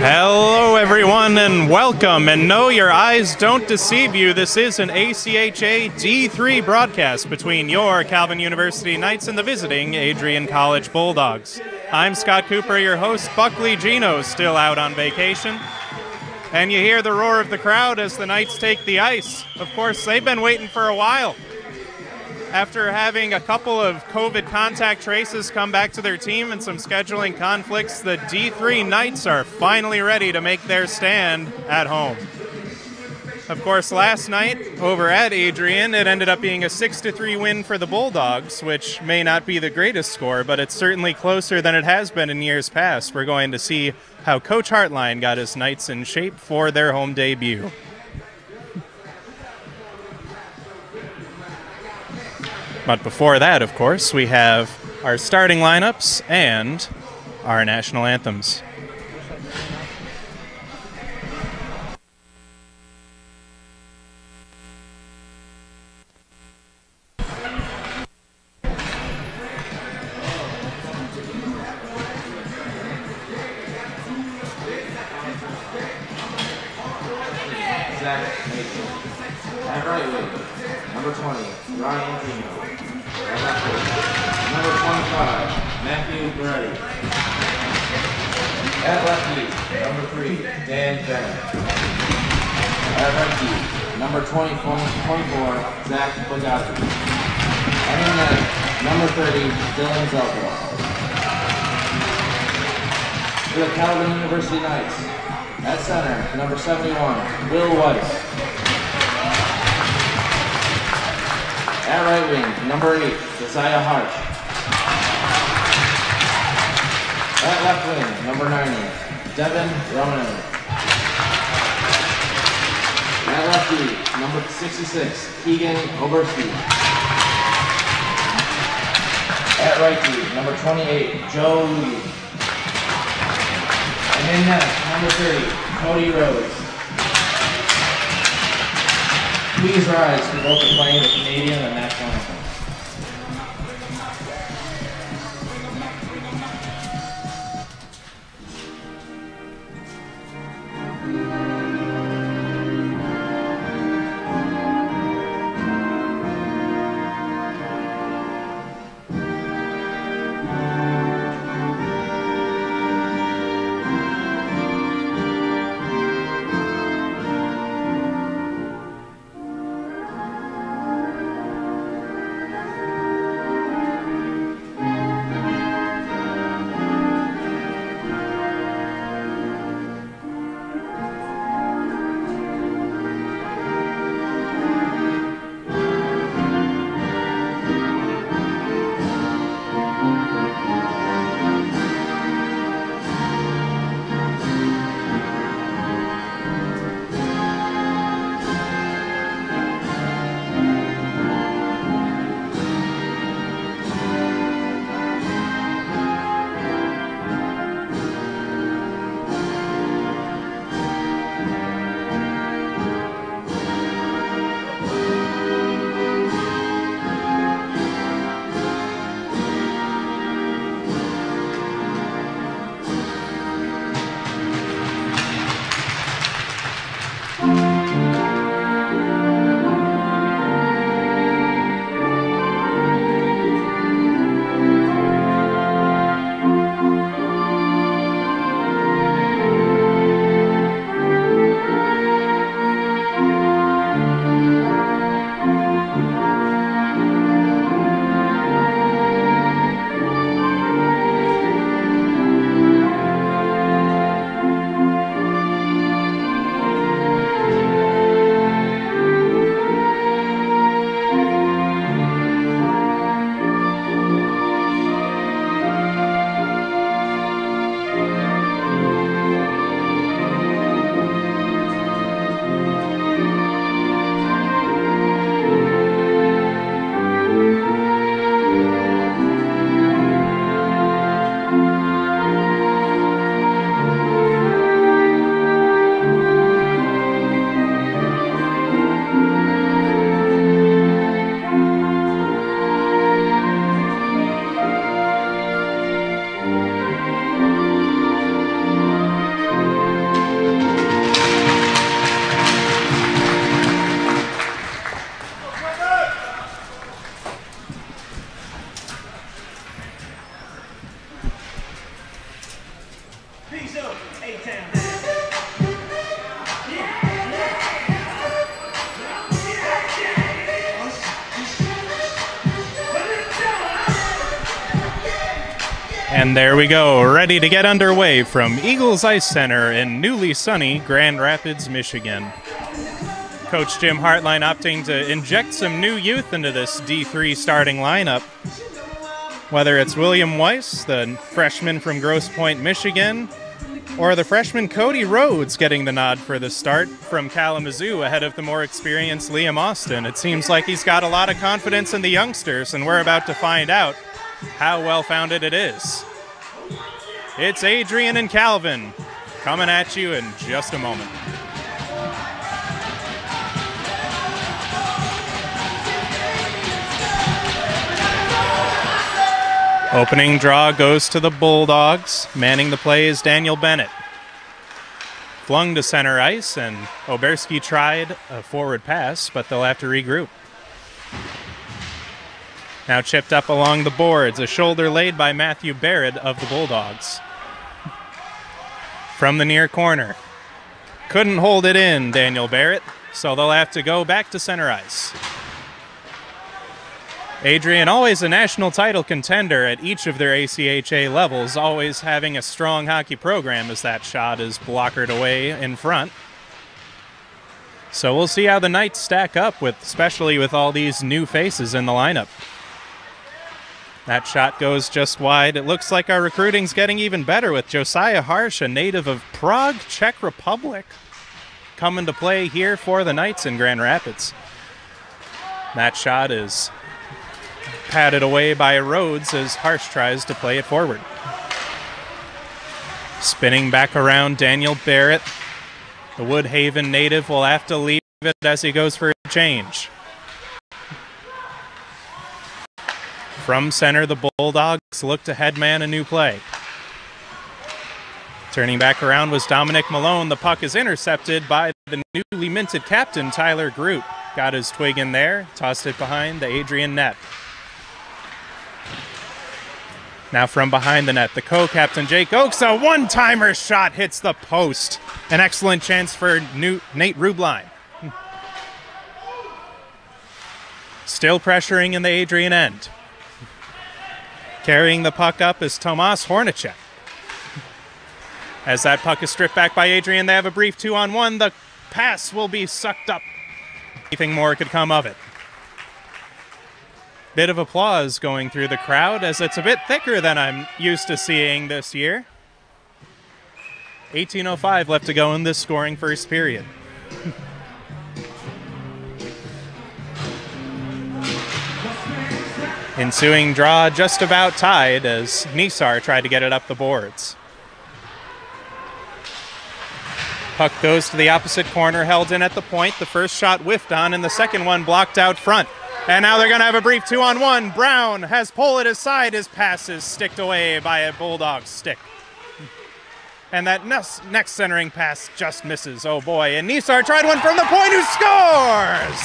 Hello, everyone, and welcome. And no, your eyes don't deceive you. This is an ACHA D3 broadcast between your Calvin University Knights and the visiting Adrian College Bulldogs. I'm Scott Cooper, your host. Buckley Gino still out on vacation. And you hear the roar of the crowd as the Knights take the ice. Of course, they've been waiting for a while. After having a couple of COVID contact traces come back to their team and some scheduling conflicts, the D3 Knights are finally ready to make their stand at home. Of course, last night over at Adrian, it ended up being a 6 3 win for the Bulldogs, which may not be the greatest score, but it's certainly closer than it has been in years past. We're going to see how Coach Hartline got his Knights in shape for their home debut. But before that, of course, we have our starting lineups and our national anthems. And there we go, ready to get underway from Eagles Ice Center in newly sunny Grand Rapids, Michigan. Coach Jim Hartline opting to inject some new youth into this D3 starting lineup. Whether it's William Weiss, the freshman from Grosse Pointe, Michigan, or the freshman Cody Rhodes getting the nod for the start from Kalamazoo ahead of the more experienced Liam Austin. It seems like he's got a lot of confidence in the youngsters, and we're about to find out how well founded it is. It's Adrian and Calvin coming at you in just a moment. Opening draw goes to the Bulldogs. Manning the play is Daniel Bennett. Flung to center ice, and Oberski tried a forward pass, but they'll have to regroup. Now chipped up along the boards, a shoulder laid by Matthew Barrett of the Bulldogs. From the near corner. Couldn't hold it in, Daniel Barrett, so they'll have to go back to center ice. Adrian, always a national title contender at each of their ACHA levels, always having a strong hockey program as that shot is blockered away in front. So we'll see how the Knights stack up with especially with all these new faces in the lineup. That shot goes just wide. It looks like our recruiting's getting even better with Josiah Harsh, a native of Prague, Czech Republic, coming to play here for the Knights in Grand Rapids. That shot is patted away by Rhodes as Harsh tries to play it forward. Spinning back around Daniel Barrett. The Woodhaven native will have to leave it as he goes for a change. From center, the Bulldogs look to headman a new play. Turning back around was Dominic Malone. The puck is intercepted by the newly minted captain, Tyler Groot. Got his twig in there, tossed it behind the Adrian net. Now from behind the net, the co-captain Jake Oakes, a one-timer shot hits the post. An excellent chance for Nate Rubline. Still pressuring in the Adrian end. Carrying the puck up is Tomas Hornacek. As that puck is stripped back by Adrian, they have a brief two-on-one. The pass will be sucked up. Anything more could come of it bit of applause going through the crowd as it's a bit thicker than I'm used to seeing this year. 1805 left to go in this scoring first period. Ensuing draw just about tied as Nisar tried to get it up the boards. Puck goes to the opposite corner, held in at the point. The first shot whiffed on, and the second one blocked out front. And now they're going to have a brief two on one. Brown has Pohl at his side. His pass is sticked away by a Bulldog stick. And that next, centering pass just misses. Oh boy. And Nisar tried one from the point who scores!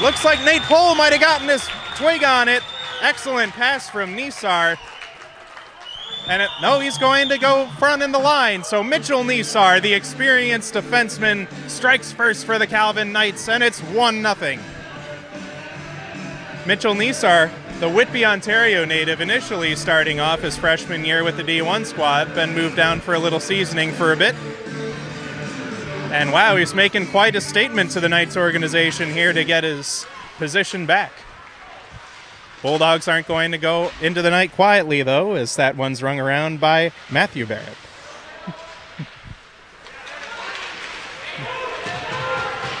Looks like Nate Pohl might have gotten his twig on it. Excellent pass from Nisar. And it, no, he's going to go front in the line. So Mitchell Nisar, the experienced defenseman, strikes first for the Calvin Knights, and it's 1 0. Mitchell Nisar, the Whitby, Ontario native, initially starting off his freshman year with the D1 squad, then moved down for a little seasoning for a bit. And wow, he's making quite a statement to the Knights organization here to get his position back. Bulldogs aren't going to go into the night quietly, though, as that one's rung around by Matthew Barrett.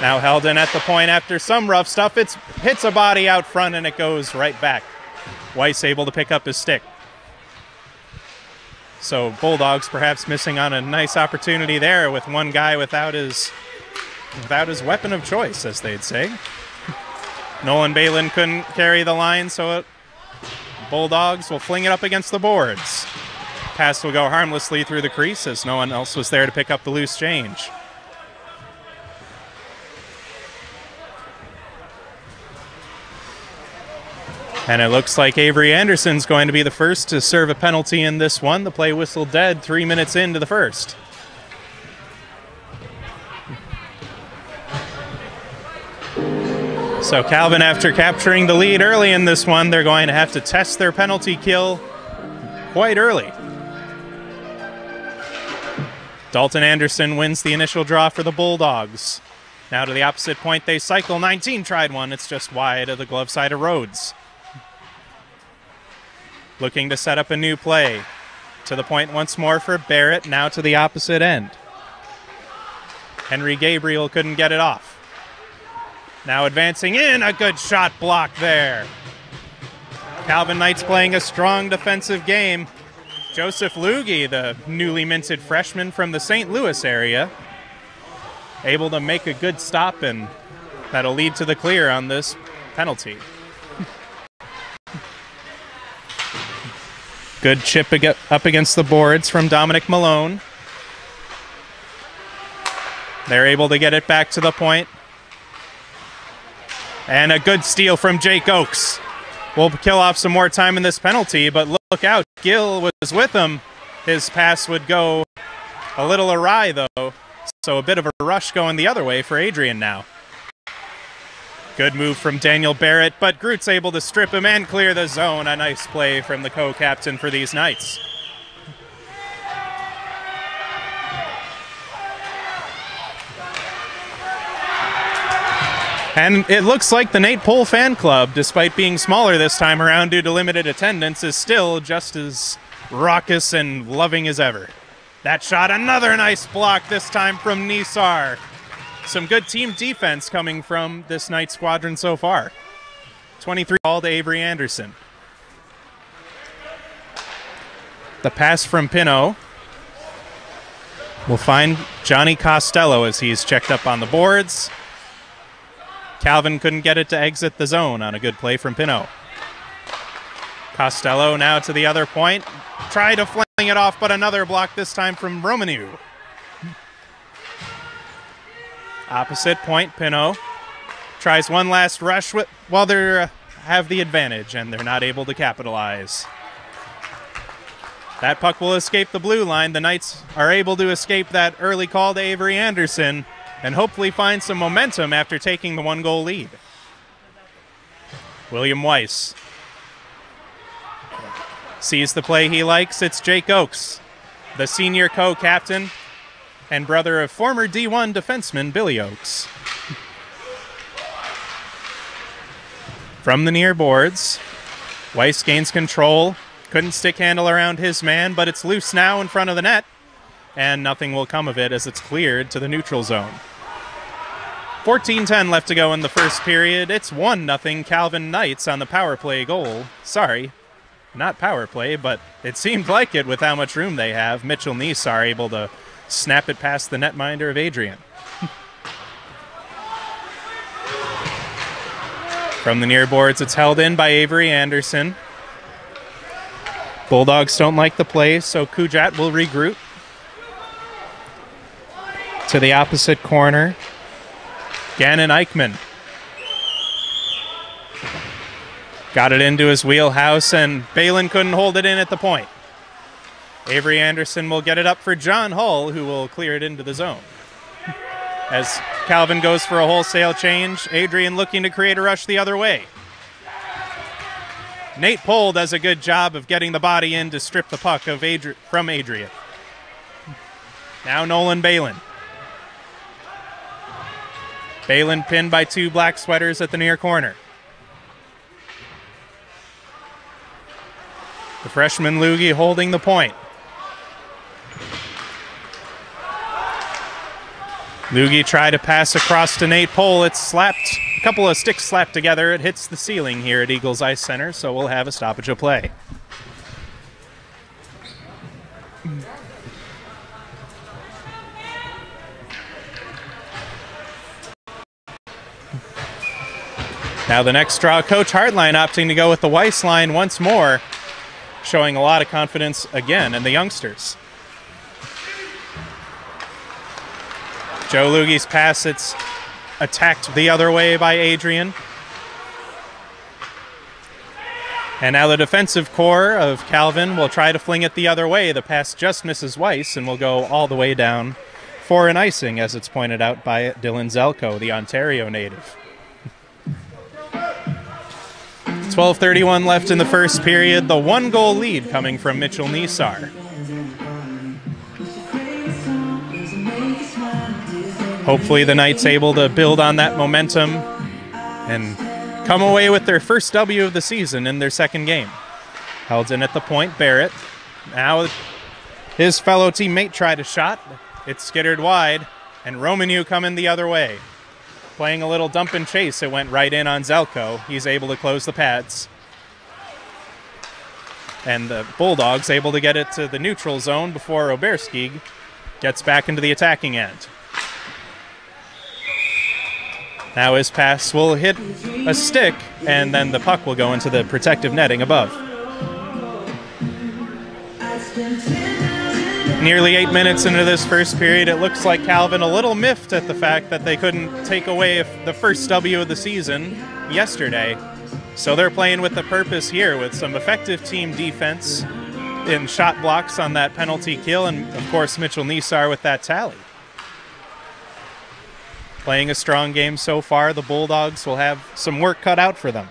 Now held in at the point after some rough stuff. It hits a body out front and it goes right back. Weiss able to pick up his stick. So Bulldogs perhaps missing on a nice opportunity there with one guy without his without his weapon of choice, as they'd say. Nolan Balin couldn't carry the line, so it, Bulldogs will fling it up against the boards. Pass will go harmlessly through the crease as no one else was there to pick up the loose change. And it looks like Avery Anderson's going to be the first to serve a penalty in this one. The play whistled dead three minutes into the first. So Calvin, after capturing the lead early in this one, they're going to have to test their penalty kill quite early. Dalton Anderson wins the initial draw for the Bulldogs. Now to the opposite point, they cycle. 19 tried one. It's just wide of the glove side of Rhodes. Looking to set up a new play. To the point once more for Barrett, now to the opposite end. Henry Gabriel couldn't get it off. Now advancing in, a good shot block there. Calvin Knights playing a strong defensive game. Joseph Lugie, the newly minted freshman from the St. Louis area, able to make a good stop, and that'll lead to the clear on this penalty. Good chip ag- up against the boards from Dominic Malone. They're able to get it back to the point. And a good steal from Jake Oakes. We'll kill off some more time in this penalty, but look out. Gill was with him. His pass would go a little awry, though. So a bit of a rush going the other way for Adrian now. Good move from Daniel Barrett, but Groot's able to strip him and clear the zone. A nice play from the co captain for these Knights. And it looks like the Nate Pohl fan club, despite being smaller this time around due to limited attendance, is still just as raucous and loving as ever. That shot, another nice block, this time from Nisar. Some good team defense coming from this night squadron so far. 23 ball to Avery Anderson. The pass from Pino will find Johnny Costello as he's checked up on the boards. Calvin couldn't get it to exit the zone on a good play from Pino. Costello now to the other point. Tried to fling it off, but another block this time from Romanu. Opposite point, Pino tries one last rush with, while they uh, have the advantage and they're not able to capitalize. That puck will escape the blue line. The Knights are able to escape that early call to Avery Anderson and hopefully find some momentum after taking the one goal lead. William Weiss sees the play he likes. It's Jake Oakes, the senior co captain and brother of former D1 defenseman Billy Oakes. From the near boards, Weiss gains control. Couldn't stick handle around his man, but it's loose now in front of the net, and nothing will come of it as it's cleared to the neutral zone. 14-10 left to go in the first period. It's 1-0 Calvin Knights on the power play goal. Sorry, not power play, but it seemed like it with how much room they have. Mitchell Nisar able to snap it past the netminder of Adrian. From the near boards, it's held in by Avery Anderson. Bulldogs don't like the play, so Kujat will regroup. To the opposite corner, Gannon Eichmann. Got it into his wheelhouse, and Balin couldn't hold it in at the point. Avery Anderson will get it up for John Hull, who will clear it into the zone. As Calvin goes for a wholesale change, Adrian looking to create a rush the other way. Nate Pohl does a good job of getting the body in to strip the puck of Adri- from Adrian. Now Nolan Balin. Balin pinned by two black sweaters at the near corner. The freshman Lugie holding the point. Lugie tried to pass across to Nate Pohl. It's slapped, a couple of sticks slapped together. It hits the ceiling here at Eagles Ice Center, so we'll have a stoppage of play. Now the next draw, Coach Hartline opting to go with the Weiss line once more, showing a lot of confidence again in the youngsters. Joe Lugie's pass, it's attacked the other way by Adrian. And now the defensive core of Calvin will try to fling it the other way. The pass just misses Weiss and will go all the way down for an icing, as it's pointed out by Dylan Zelko, the Ontario native. 12:31 left in the first period. The one-goal lead coming from Mitchell Nisar. Hopefully, the Knights able to build on that momentum and come away with their first W of the season in their second game. Held in at the point, Barrett. Now his fellow teammate tried a shot. It's skittered wide, and Romanu coming the other way. Playing a little dump and chase, it went right in on Zelko. He's able to close the pads. And the Bulldogs able to get it to the neutral zone before Oberski gets back into the attacking end. Now his pass will hit a stick, and then the puck will go into the protective netting above. Nearly eight minutes into this first period, it looks like Calvin a little miffed at the fact that they couldn't take away the first W of the season yesterday. So they're playing with the purpose here with some effective team defense in shot blocks on that penalty kill, and of course, Mitchell Nisar with that tally. Playing a strong game so far, the Bulldogs will have some work cut out for them.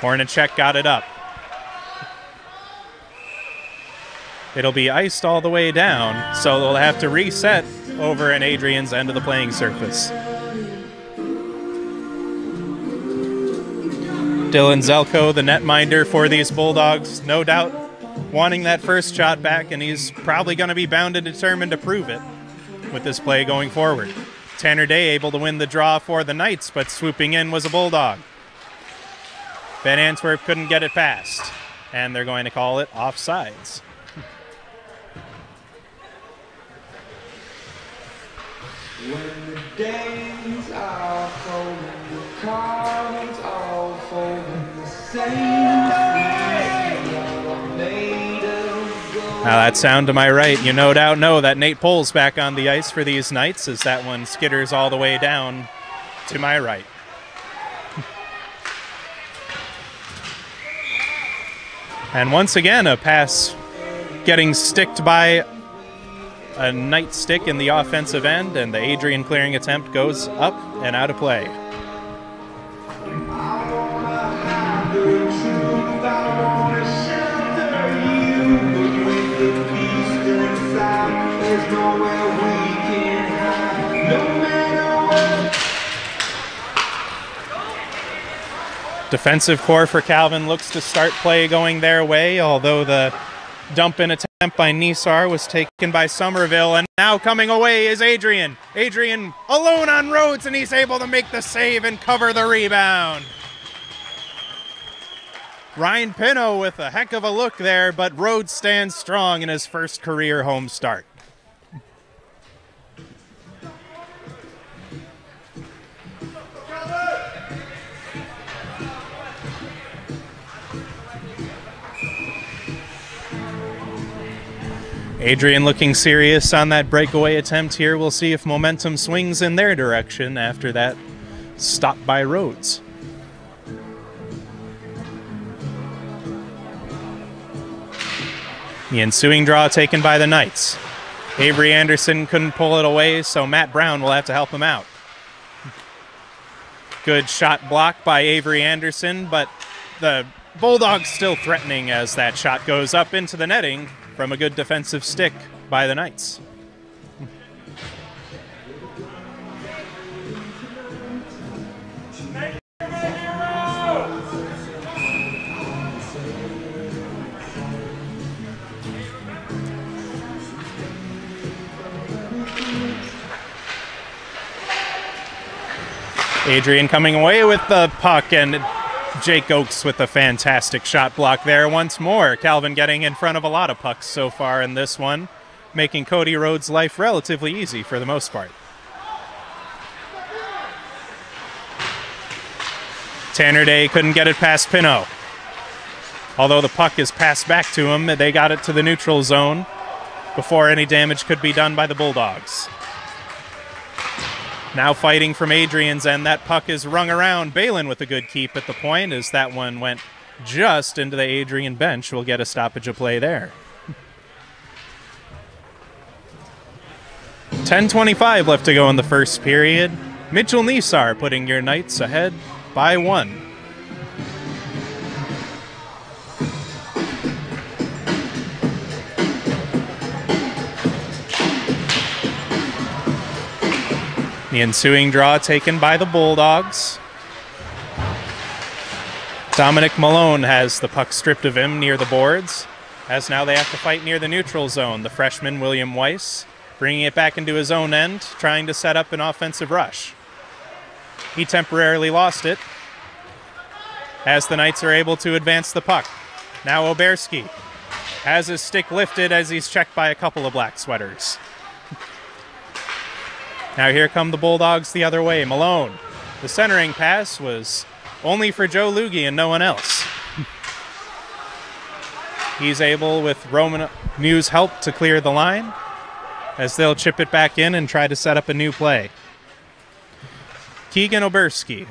Hornacek got it up. It'll be iced all the way down, so they'll have to reset over in Adrian's end of the playing surface. Dylan Zelko, the netminder for these Bulldogs, no doubt wanting that first shot back, and he's probably going to be bound and determined to prove it with this play going forward. Tanner Day able to win the draw for the Knights, but swooping in was a Bulldog. Van Antwerp couldn't get it past, and they're going to call it offsides. When the days are the cards the saints Now that sound to my right, you no doubt know that Nate Pohl's back on the ice for these Knights as that one skitters all the way down to my right. and once again, a pass getting sticked by a Knight stick in the offensive end, and the Adrian clearing attempt goes up and out of play. Defensive core for Calvin looks to start play going their way, although the dump in attempt by Nisar was taken by Somerville. And now coming away is Adrian. Adrian alone on Rhodes, and he's able to make the save and cover the rebound. Ryan Pino with a heck of a look there, but Rhodes stands strong in his first career home start. Adrian looking serious on that breakaway attempt here. We'll see if momentum swings in their direction after that stop by Rhodes. The ensuing draw taken by the Knights. Avery Anderson couldn't pull it away, so Matt Brown will have to help him out. Good shot block by Avery Anderson, but the Bulldogs still threatening as that shot goes up into the netting from a good defensive stick by the Knights. Adrian coming away with the puck and Jake Oakes with a fantastic shot block there once more. Calvin getting in front of a lot of pucks so far in this one, making Cody Rhodes' life relatively easy for the most part. Tanner Day couldn't get it past Pino. Although the puck is passed back to him, they got it to the neutral zone before any damage could be done by the Bulldogs. Now fighting from Adrian's end. That puck is rung around. Balin with a good keep at the point as that one went just into the Adrian bench. We'll get a stoppage of play there. 10.25 left to go in the first period. Mitchell Nisar putting your Knights ahead by one. The ensuing draw taken by the Bulldogs. Dominic Malone has the puck stripped of him near the boards, as now they have to fight near the neutral zone. The freshman William Weiss bringing it back into his own end, trying to set up an offensive rush. He temporarily lost it as the Knights are able to advance the puck. Now Oberski has his stick lifted as he's checked by a couple of black sweaters. Now here come the Bulldogs the other way. Malone. The centering pass was only for Joe Lugie and no one else. He's able, with Roman Mew's help, to clear the line as they'll chip it back in and try to set up a new play. Keegan Oberski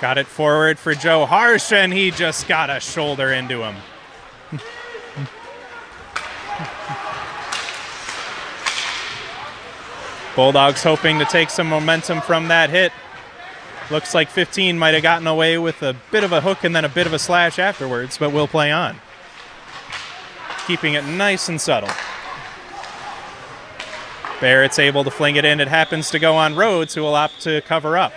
got it forward for Joe Harsh, and he just got a shoulder into him. Bulldogs hoping to take some momentum from that hit. Looks like 15 might have gotten away with a bit of a hook and then a bit of a slash afterwards, but we'll play on. Keeping it nice and subtle. Barrett's able to fling it in. It happens to go on Rhodes, who will opt to cover up.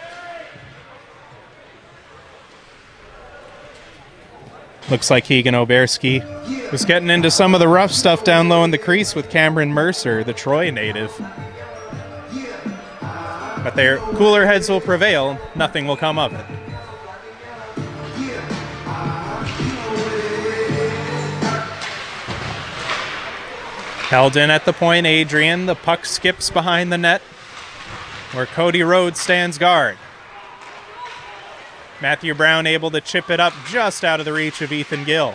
Looks like Keegan Oberski was getting into some of the rough stuff down low in the crease with Cameron Mercer, the Troy native. But their cooler heads will prevail. Nothing will come of it. Held in at the point, Adrian. The puck skips behind the net where Cody Rhodes stands guard. Matthew Brown able to chip it up just out of the reach of Ethan Gill.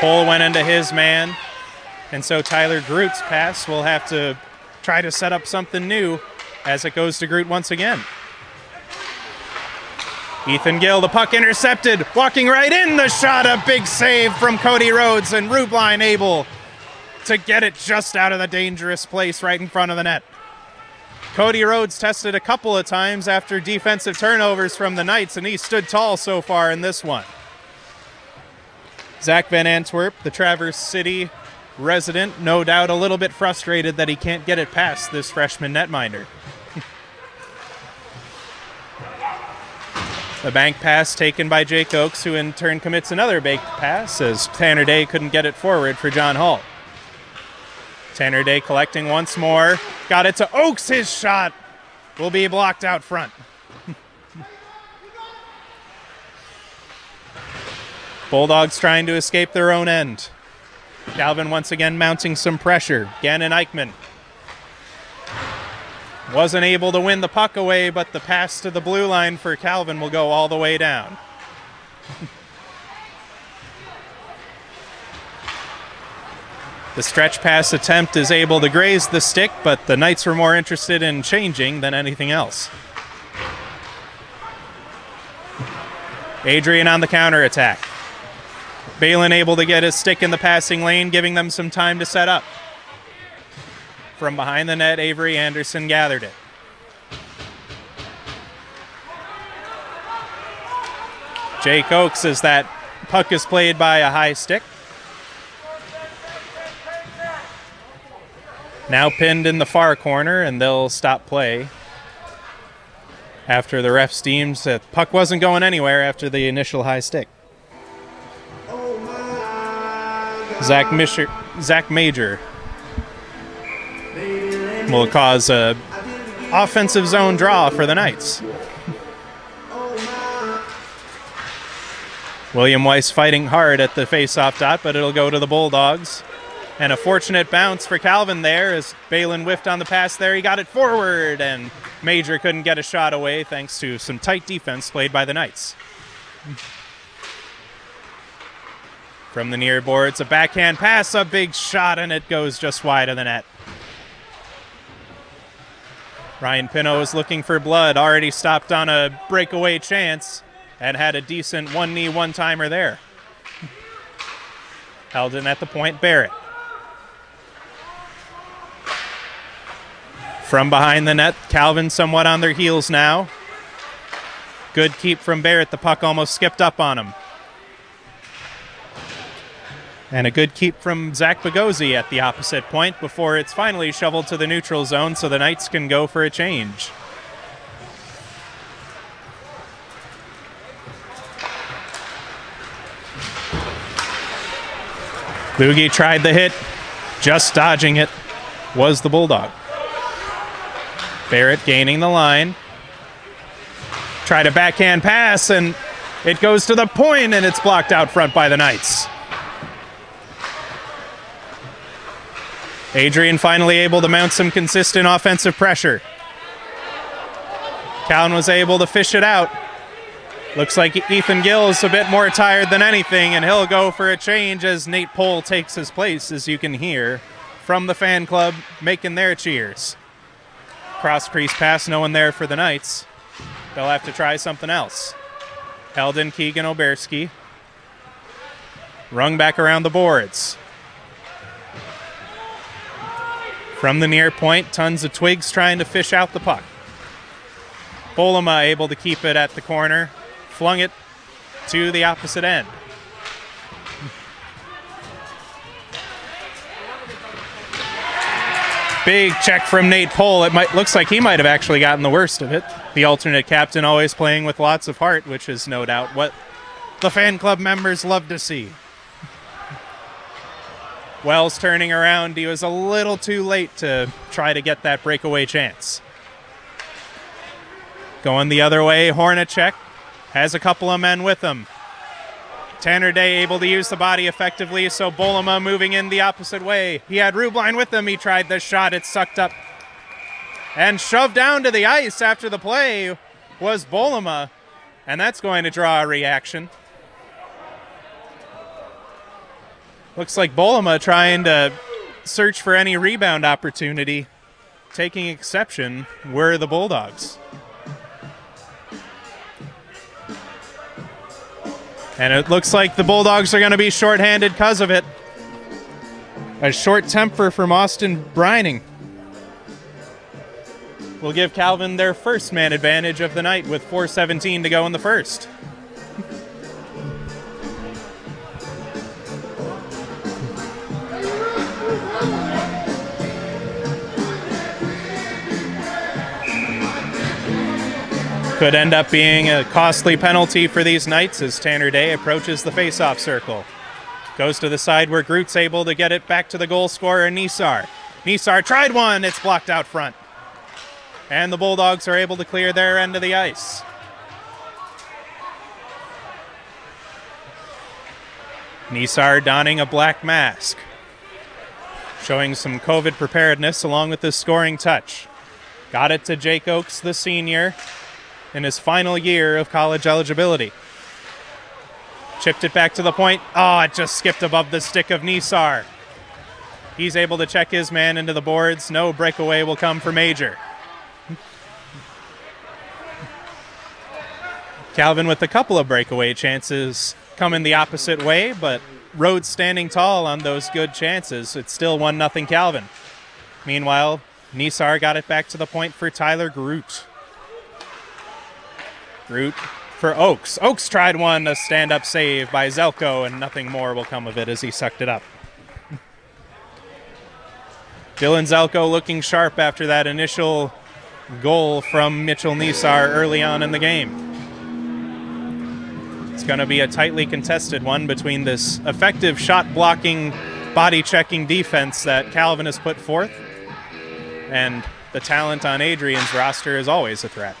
Pohl went into his man, and so Tyler Groot's pass will have to try to set up something new as it goes to Groot once again. Ethan Gill, the puck intercepted, walking right in the shot. A big save from Cody Rhodes, and Rubline able to get it just out of the dangerous place right in front of the net. Cody Rhodes tested a couple of times after defensive turnovers from the Knights, and he stood tall so far in this one. Zach Van Antwerp, the Traverse City resident, no doubt a little bit frustrated that he can't get it past this freshman netminder. A bank pass taken by Jake Oakes, who in turn commits another bank pass as Tanner Day couldn't get it forward for John Hall. Tanner Day collecting once more. Got it to Oakes. His shot will be blocked out front. Bulldogs trying to escape their own end. Calvin once again mounting some pressure. Gannon Eichmann wasn't able to win the puck away, but the pass to the blue line for Calvin will go all the way down. the stretch pass attempt is able to graze the stick, but the Knights were more interested in changing than anything else. Adrian on the counter attack. Balin able to get his stick in the passing lane, giving them some time to set up. From behind the net, Avery Anderson gathered it. Jake Oakes as that puck is played by a high stick. Now pinned in the far corner, and they'll stop play after the ref deems that puck wasn't going anywhere after the initial high stick. Zach, Zach Major will cause a offensive zone draw for the Knights. William Weiss fighting hard at the face-off dot, but it'll go to the Bulldogs. And a fortunate bounce for Calvin there as Balin whiffed on the pass there. He got it forward, and Major couldn't get a shot away thanks to some tight defense played by the Knights. From the near boards, a backhand pass, a big shot, and it goes just wide of the net. Ryan Pino is looking for blood, already stopped on a breakaway chance, and had a decent one knee one timer there. Held in at the point, Barrett. From behind the net, Calvin somewhat on their heels now. Good keep from Barrett. The puck almost skipped up on him. And a good keep from Zach Bagosi at the opposite point before it's finally shoveled to the neutral zone so the Knights can go for a change. Boogie tried the hit, just dodging it was the Bulldog. Barrett gaining the line. Tried a backhand pass, and it goes to the point, and it's blocked out front by the Knights. Adrian finally able to mount some consistent offensive pressure. Cowan was able to fish it out. Looks like Ethan Gill is a bit more tired than anything, and he'll go for a change as Nate Pohl takes his place, as you can hear from the fan club making their cheers. Cross crease pass, no one there for the Knights. They'll have to try something else. Held in Keegan Oberski. Rung back around the boards. From the near point, tons of twigs trying to fish out the puck. Bolema able to keep it at the corner, flung it to the opposite end. Big check from Nate Pohl. It might looks like he might have actually gotten the worst of it. The alternate captain always playing with lots of heart, which is no doubt what the fan club members love to see. Wells turning around. He was a little too late to try to get that breakaway chance. Going the other way, Hornacek has a couple of men with him. Tanner Day able to use the body effectively, so Bolema moving in the opposite way. He had Rubline with him. He tried the shot. It sucked up and shoved down to the ice after the play was Bolema, and that's going to draw a reaction. Looks like Bolema trying to search for any rebound opportunity. Taking exception were the Bulldogs. And it looks like the Bulldogs are going to be shorthanded because of it. A short temper from Austin Brining will give Calvin their first man advantage of the night with 4.17 to go in the first. Could end up being a costly penalty for these Knights as Tanner Day approaches the faceoff circle. Goes to the side where Groot's able to get it back to the goal scorer, Nisar. Nisar tried one, it's blocked out front. And the Bulldogs are able to clear their end of the ice. Nisar donning a black mask, showing some COVID preparedness along with his scoring touch. Got it to Jake Oakes, the senior, in his final year of college eligibility. Chipped it back to the point. Oh, it just skipped above the stick of Nisar. He's able to check his man into the boards. No breakaway will come for Major. Calvin with a couple of breakaway chances coming the opposite way, but Rhodes standing tall on those good chances. It's still 1 0 Calvin. Meanwhile, Nisar got it back to the point for Tyler Groot. Groot for Oakes. Oakes tried one, a stand up save by Zelko, and nothing more will come of it as he sucked it up. Dylan Zelko looking sharp after that initial goal from Mitchell Nisar early on in the game. It's going to be a tightly contested one between this effective shot blocking, body checking defense that Calvin has put forth, and the talent on Adrian's roster is always a threat.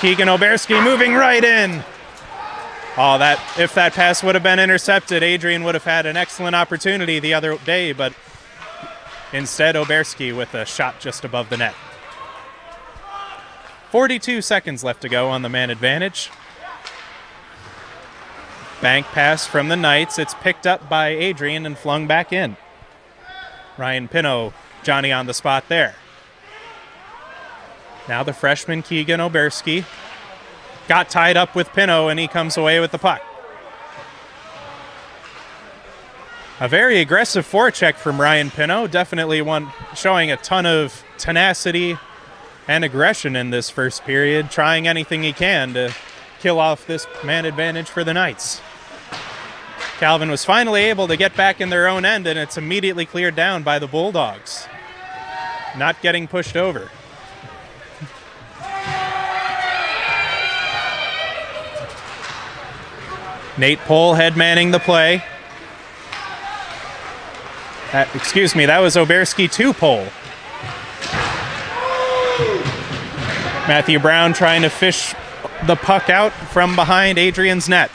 Keegan Oberski moving right in. Oh, that if that pass would have been intercepted, Adrian would have had an excellent opportunity the other day, but instead Oberski with a shot just above the net. 42 seconds left to go on the man advantage. Bank pass from the Knights. It's picked up by Adrian and flung back in. Ryan Pino, Johnny on the spot there. Now the freshman Keegan Oberski got tied up with Pino and he comes away with the puck. A very aggressive forecheck from Ryan Pino. Definitely one showing a ton of tenacity and aggression in this first period, trying anything he can to kill off this man advantage for the Knights. Calvin was finally able to get back in their own end, and it's immediately cleared down by the Bulldogs. Not getting pushed over. Nate Pohl head manning the play. Uh, excuse me, that was Oberski 2 Pohl. Matthew Brown trying to fish the puck out from behind Adrian's net.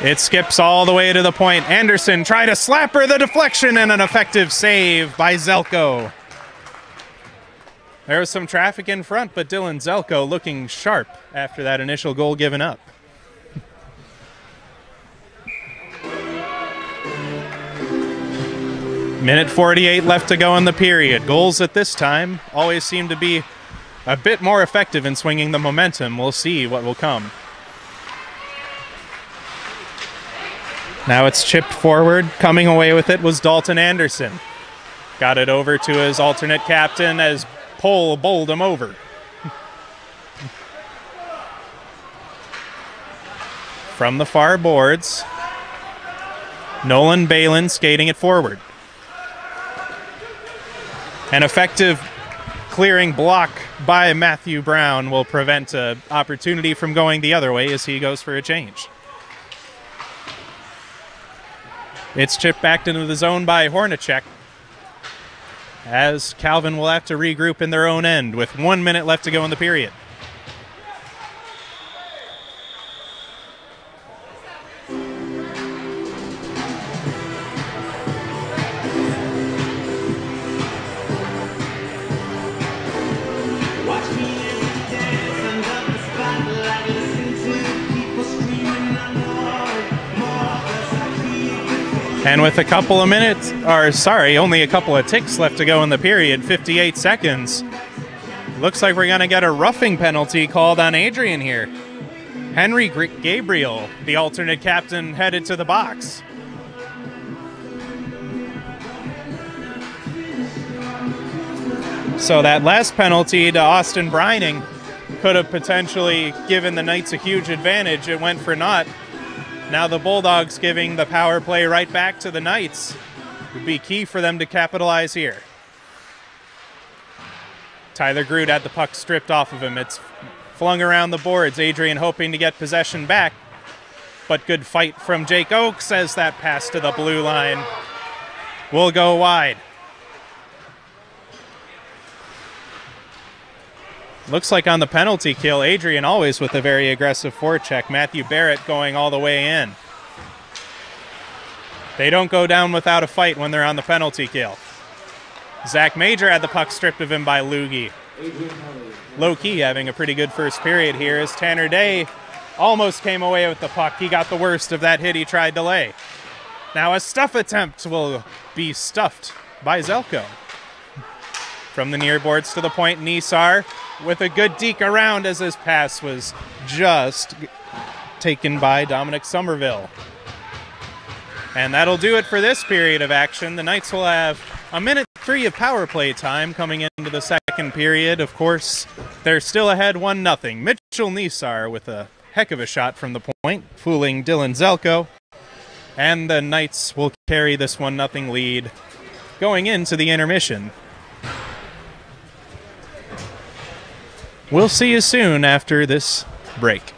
It skips all the way to the point. Anderson tried to slap her the deflection and an effective save by Zelko. There was some traffic in front, but Dylan Zelko looking sharp after that initial goal given up. Minute 48 left to go in the period. Goals at this time always seem to be a bit more effective in swinging the momentum. We'll see what will come. Now it's chipped forward. Coming away with it was Dalton Anderson. Got it over to his alternate captain as Pohl bowled him over. From the far boards, Nolan Balin skating it forward. An effective clearing block by Matthew Brown will prevent an opportunity from going the other way as he goes for a change. It's chipped back into the zone by Hornacek. As Calvin will have to regroup in their own end with one minute left to go in the period. And with a couple of minutes, or sorry, only a couple of ticks left to go in the period, 58 seconds. Looks like we're going to get a roughing penalty called on Adrian here. Henry Gr- Gabriel, the alternate captain, headed to the box. So that last penalty to Austin Brining could have potentially given the Knights a huge advantage. It went for naught. Now the Bulldogs giving the power play right back to the Knights would be key for them to capitalize here. Tyler Groot had the puck stripped off of him. It's flung around the boards. Adrian hoping to get possession back. But good fight from Jake Oakes as that pass to the blue line will go wide. Looks like on the penalty kill, Adrian always with a very aggressive forecheck. Matthew Barrett going all the way in. They don't go down without a fight when they're on the penalty kill. Zach Major had the puck stripped of him by Lugie. Low key having a pretty good first period here as Tanner Day almost came away with the puck. He got the worst of that hit he tried to lay. Now a stuff attempt will be stuffed by Zelko. From the near boards to the point, Nisar with a good deke around as his pass was just taken by Dominic Somerville. And that'll do it for this period of action. The Knights will have a minute three of power play time coming into the second period. Of course, they're still ahead 1 0. Mitchell Nisar with a heck of a shot from the point, fooling Dylan Zelko. And the Knights will carry this 1 0 lead going into the intermission. We'll see you soon after this break.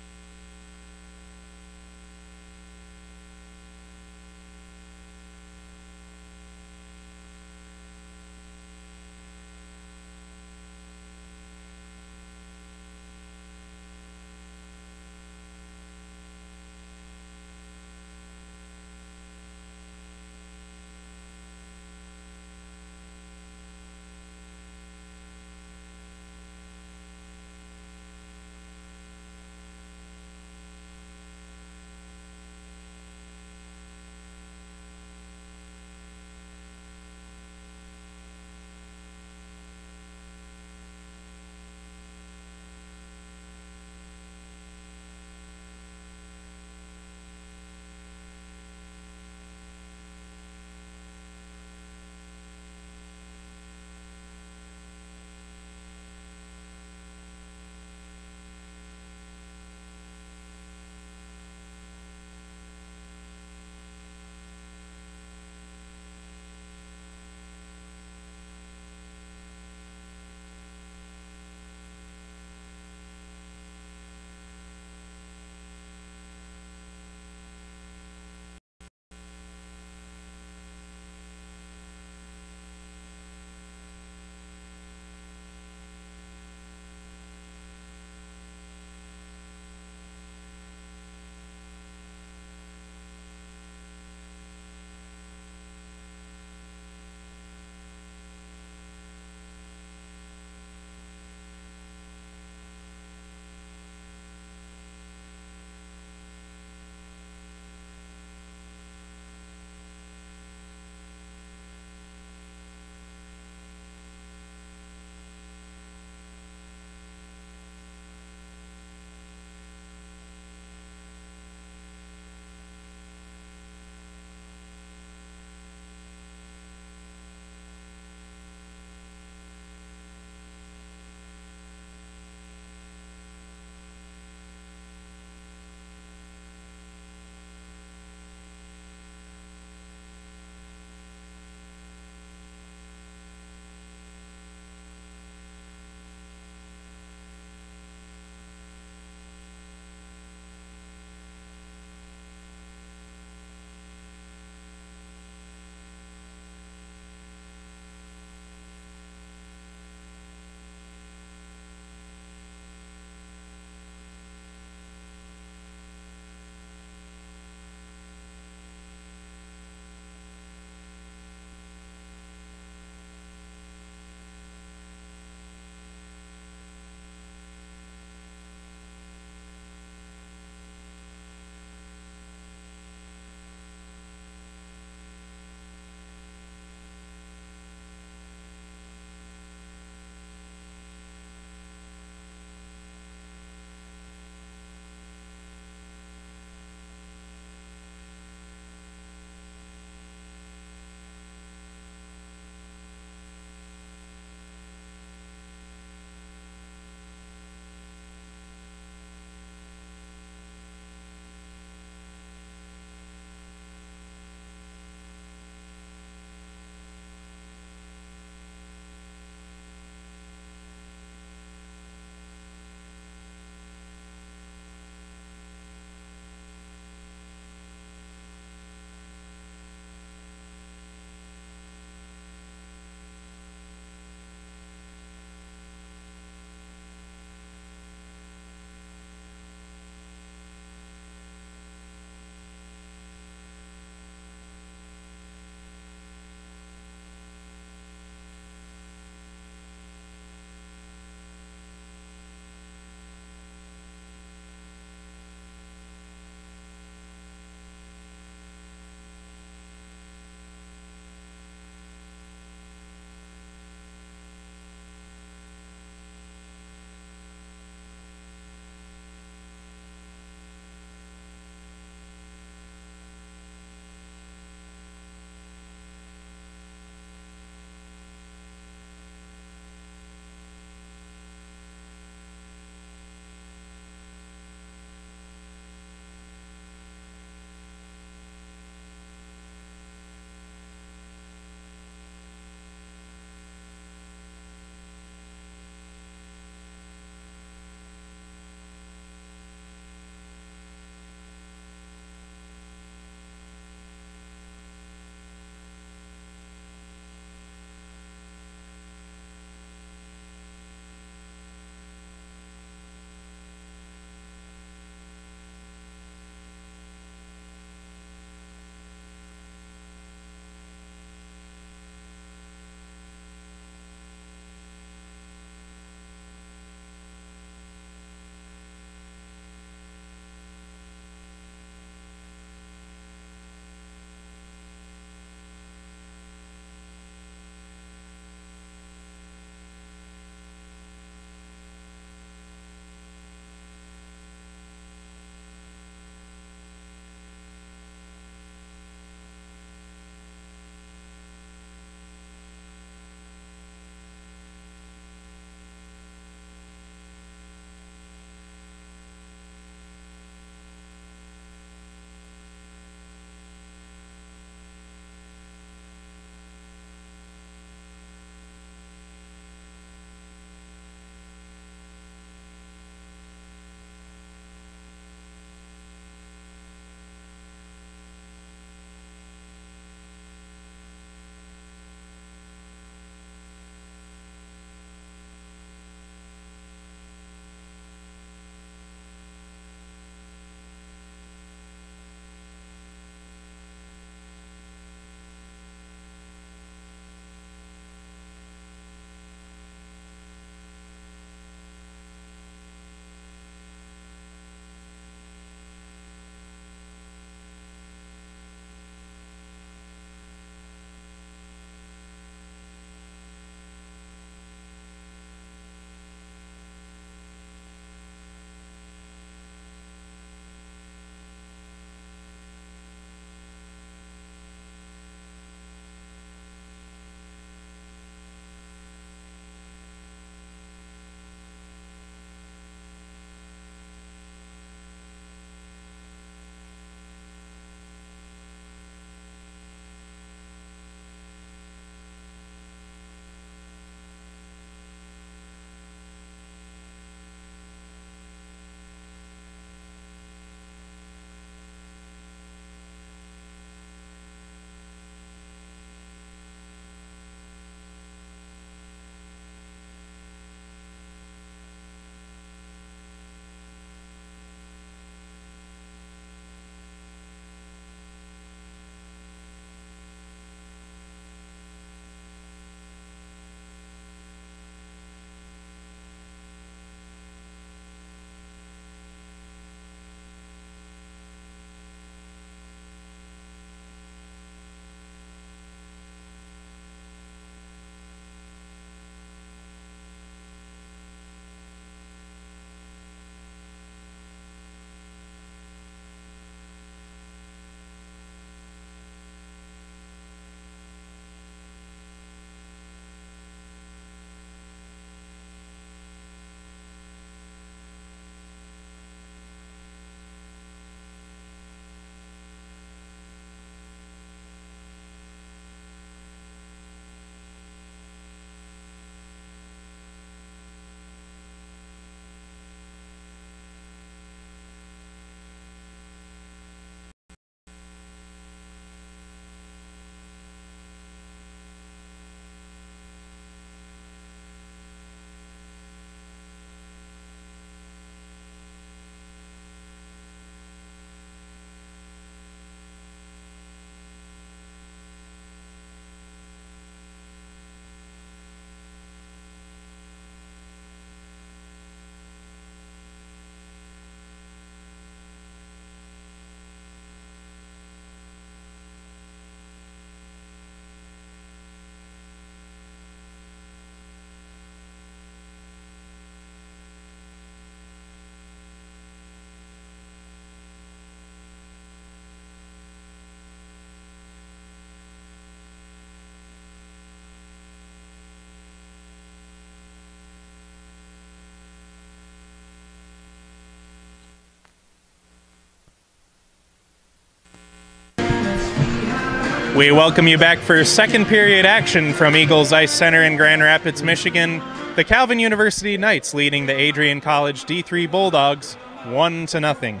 We welcome you back for second period action from Eagles Ice Center in Grand Rapids, Michigan. The Calvin University Knights leading the Adrian College D3 Bulldogs 1 to nothing.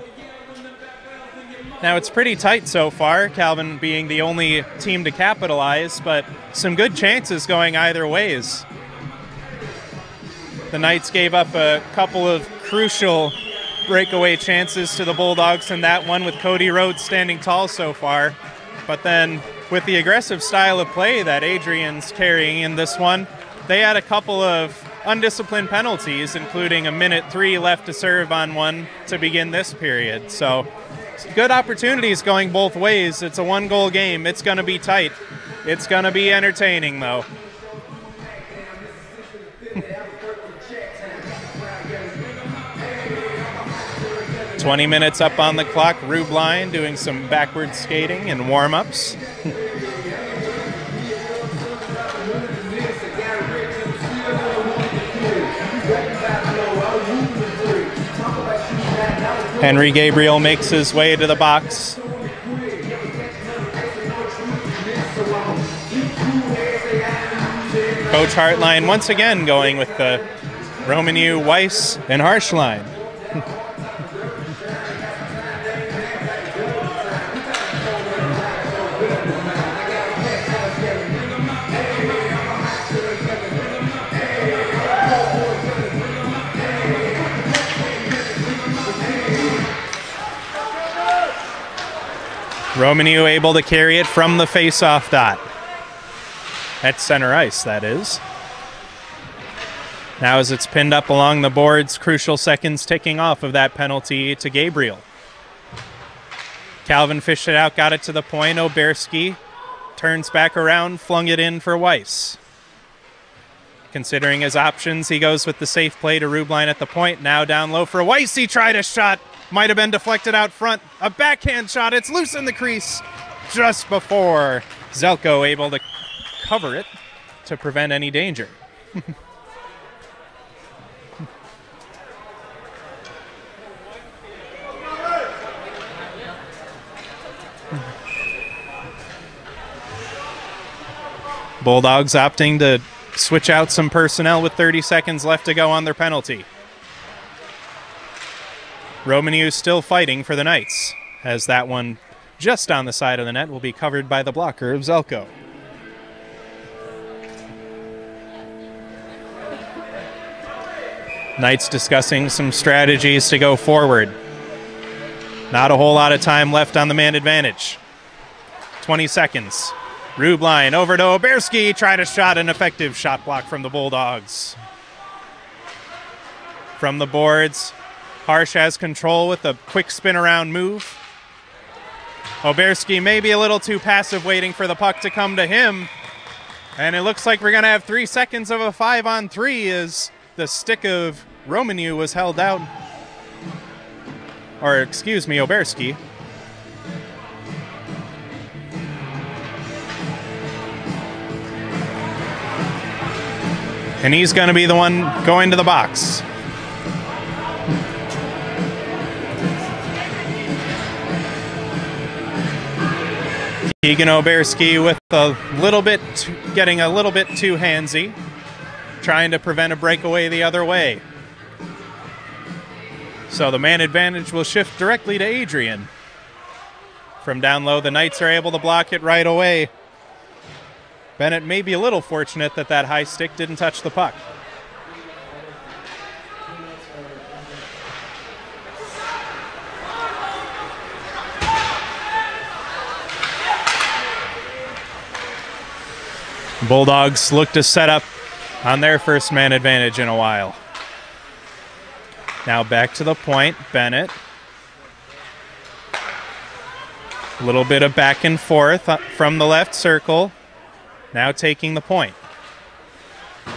Now it's pretty tight so far, Calvin being the only team to capitalize, but some good chances going either ways. The Knights gave up a couple of crucial breakaway chances to the Bulldogs in that one with Cody Rhodes standing tall so far. But then with the aggressive style of play that Adrian's carrying in this one, they had a couple of undisciplined penalties, including a minute three left to serve on one to begin this period. So good opportunities going both ways. It's a one goal game. It's going to be tight. It's going to be entertaining, though. 20 minutes up on the clock. Rubline doing some backward skating and warm ups. Henry Gabriel makes his way to the box. Coach Hartline once again going with the Romanu, Weiss, and Harsh line. Romanu able to carry it from the face-off dot. At center ice, that is. Now as it's pinned up along the boards, crucial seconds ticking off of that penalty to Gabriel. Calvin fished it out, got it to the point. Oberski turns back around, flung it in for Weiss. Considering his options, he goes with the safe play to Rubline at the point. Now down low for Weiss. He tried a shot, might have been deflected out front. A backhand shot. It's loose in the crease just before Zelko able to cover it to prevent any danger. Bulldogs opting to switch out some personnel with 30 seconds left to go on their penalty. Romanu still fighting for the Knights, as that one just on the side of the net will be covered by the blocker of Zelko. Knights discussing some strategies to go forward. Not a whole lot of time left on the man advantage. 20 seconds. Rubline over to Oberski. Tried a shot, an effective shot block from the Bulldogs. From the boards, Harsh has control with a quick spin around move. Oberski may be a little too passive waiting for the puck to come to him. And it looks like we're going to have three seconds of a five on three as the stick of Romanu was held out. Or, excuse me, Oberski. And he's going to be the one going to the box. Keegan Oberski with a little bit, getting a little bit too handsy, trying to prevent a breakaway the other way. So the man advantage will shift directly to Adrian. From down low, the Knights are able to block it right away. Bennett may be a little fortunate that that high stick didn't touch the puck. Bulldogs look to set up on their first man advantage in a while. Now back to the point. Bennett. A little bit of back and forth uh, from the left circle. Now taking the point.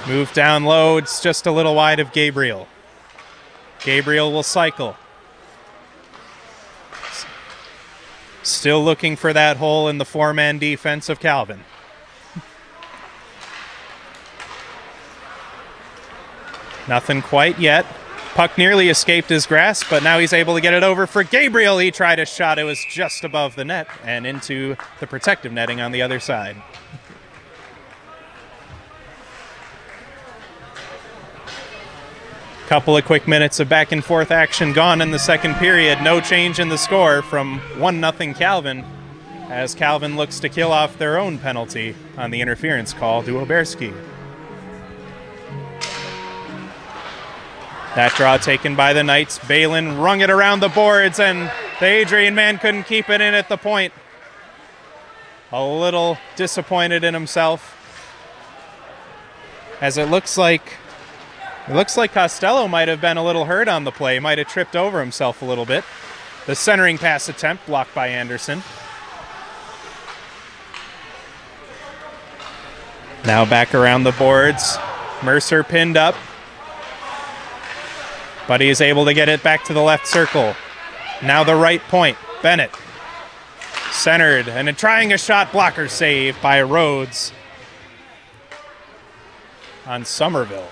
Move down low. It's just a little wide of Gabriel. Gabriel will cycle. Still looking for that hole in the four man defense of Calvin. Nothing quite yet. Puck nearly escaped his grasp, but now he's able to get it over for Gabriel. He tried a shot, it was just above the net and into the protective netting on the other side. Couple of quick minutes of back and forth action gone in the second period. No change in the score from 1 0 Calvin as Calvin looks to kill off their own penalty on the interference call to Oberski. That draw taken by the Knights. Balin rung it around the boards, and the Adrian man couldn't keep it in at the point. A little disappointed in himself. As it looks like it looks like Costello might have been a little hurt on the play, might have tripped over himself a little bit. The centering pass attempt blocked by Anderson. Now back around the boards. Mercer pinned up. But he is able to get it back to the left circle. Now the right point. Bennett. Centered and trying a shot blocker save by Rhodes on Somerville.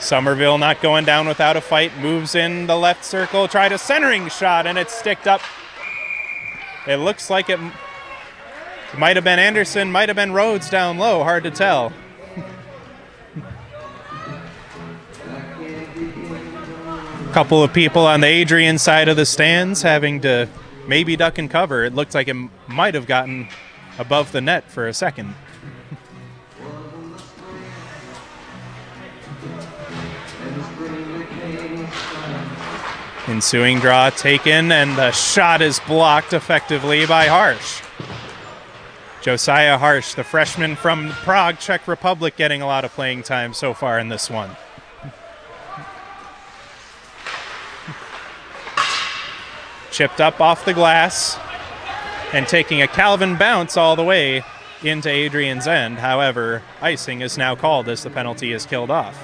Somerville not going down without a fight. Moves in the left circle. Tried a centering shot and it's sticked up. It looks like it might have been Anderson, might have been Rhodes down low. Hard to tell. Couple of people on the Adrian side of the stands having to maybe duck and cover. It looked like it might have gotten above the net for a second. Ensuing draw taken, and the shot is blocked effectively by Harsh. Josiah Harsh, the freshman from Prague, Czech Republic, getting a lot of playing time so far in this one. Chipped up off the glass and taking a Calvin bounce all the way into Adrian's end. However, icing is now called as the penalty is killed off.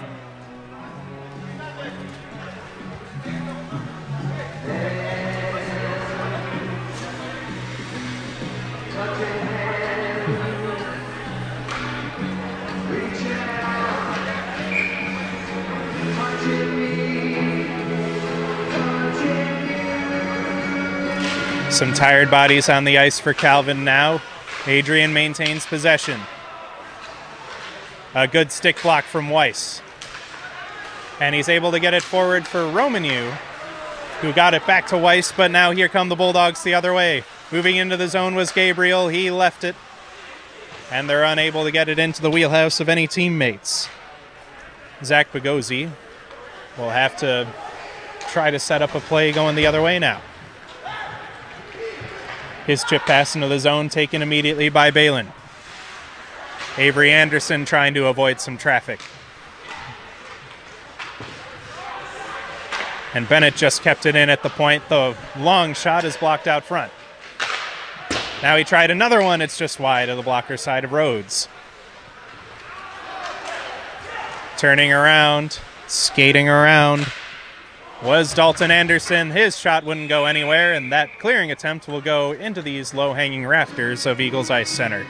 Some tired bodies on the ice for Calvin now. Adrian maintains possession. A good stick block from Weiss. And he's able to get it forward for Romanu, who got it back to Weiss, but now here come the Bulldogs the other way. Moving into the zone was Gabriel. He left it. And they're unable to get it into the wheelhouse of any teammates. Zach Bagotzi will have to try to set up a play going the other way now. His chip pass into the zone taken immediately by Balin. Avery Anderson trying to avoid some traffic. And Bennett just kept it in at the point. The long shot is blocked out front. Now he tried another one. It's just wide of the blocker side of Rhodes. Turning around, skating around was Dalton Anderson. His shot wouldn't go anywhere, and that clearing attempt will go into these low hanging rafters of Eagles Ice Center.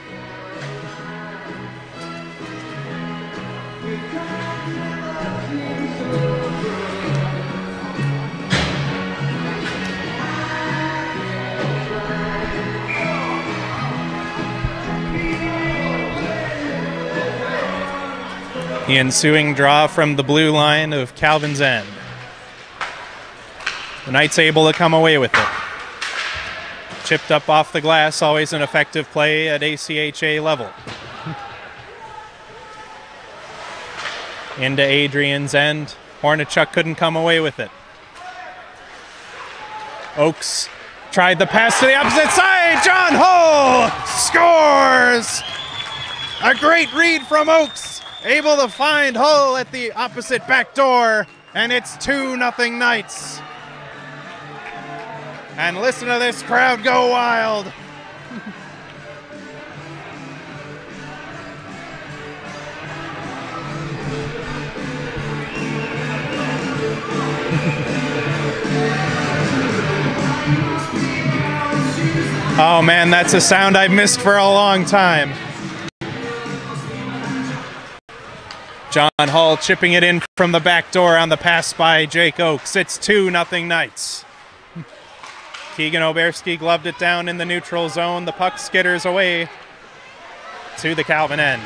The ensuing draw from the blue line of Calvin's End. The Knights able to come away with it. Chipped up off the glass, always an effective play at ACHA level. Into Adrian's end. Hornacek couldn't come away with it. Oakes tried the pass to the opposite side. John Hull scores! A great read from Oakes, able to find Hull at the opposite back door, and it's 2 nothing Knights. And listen to this crowd go wild. oh man, that's a sound I've missed for a long time. John Hall chipping it in from the back door on the pass by Jake Oakes. It's 2 nothing Knights. Keegan Oberski gloved it down in the neutral zone. The puck skitters away to the Calvin end.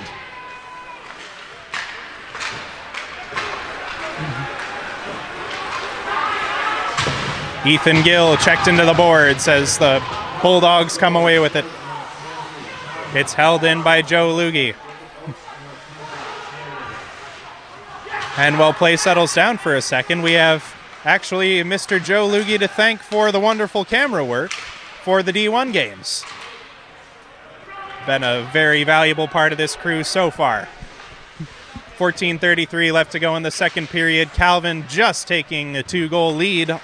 Ethan Gill checked into the boards as the Bulldogs come away with it. It's held in by Joe Lugie. And while play settles down for a second, we have actually Mr. Joe Lugie to thank for the wonderful camera work for the D1 games. Been a very valuable part of this crew so far. 14:33 left to go in the second period. Calvin just taking a two-goal lead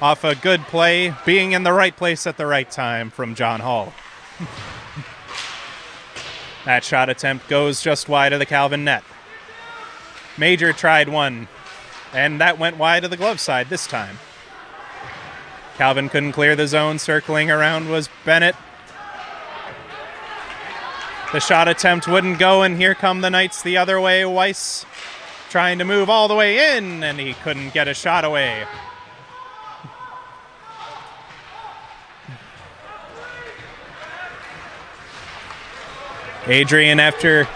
off a good play, being in the right place at the right time from John Hall. that shot attempt goes just wide of the Calvin net. Major tried one, and that went wide of the glove side this time. Calvin couldn't clear the zone. Circling around was Bennett. The shot attempt wouldn't go, and here come the Knights the other way. Weiss trying to move all the way in, and he couldn't get a shot away. Adrian, after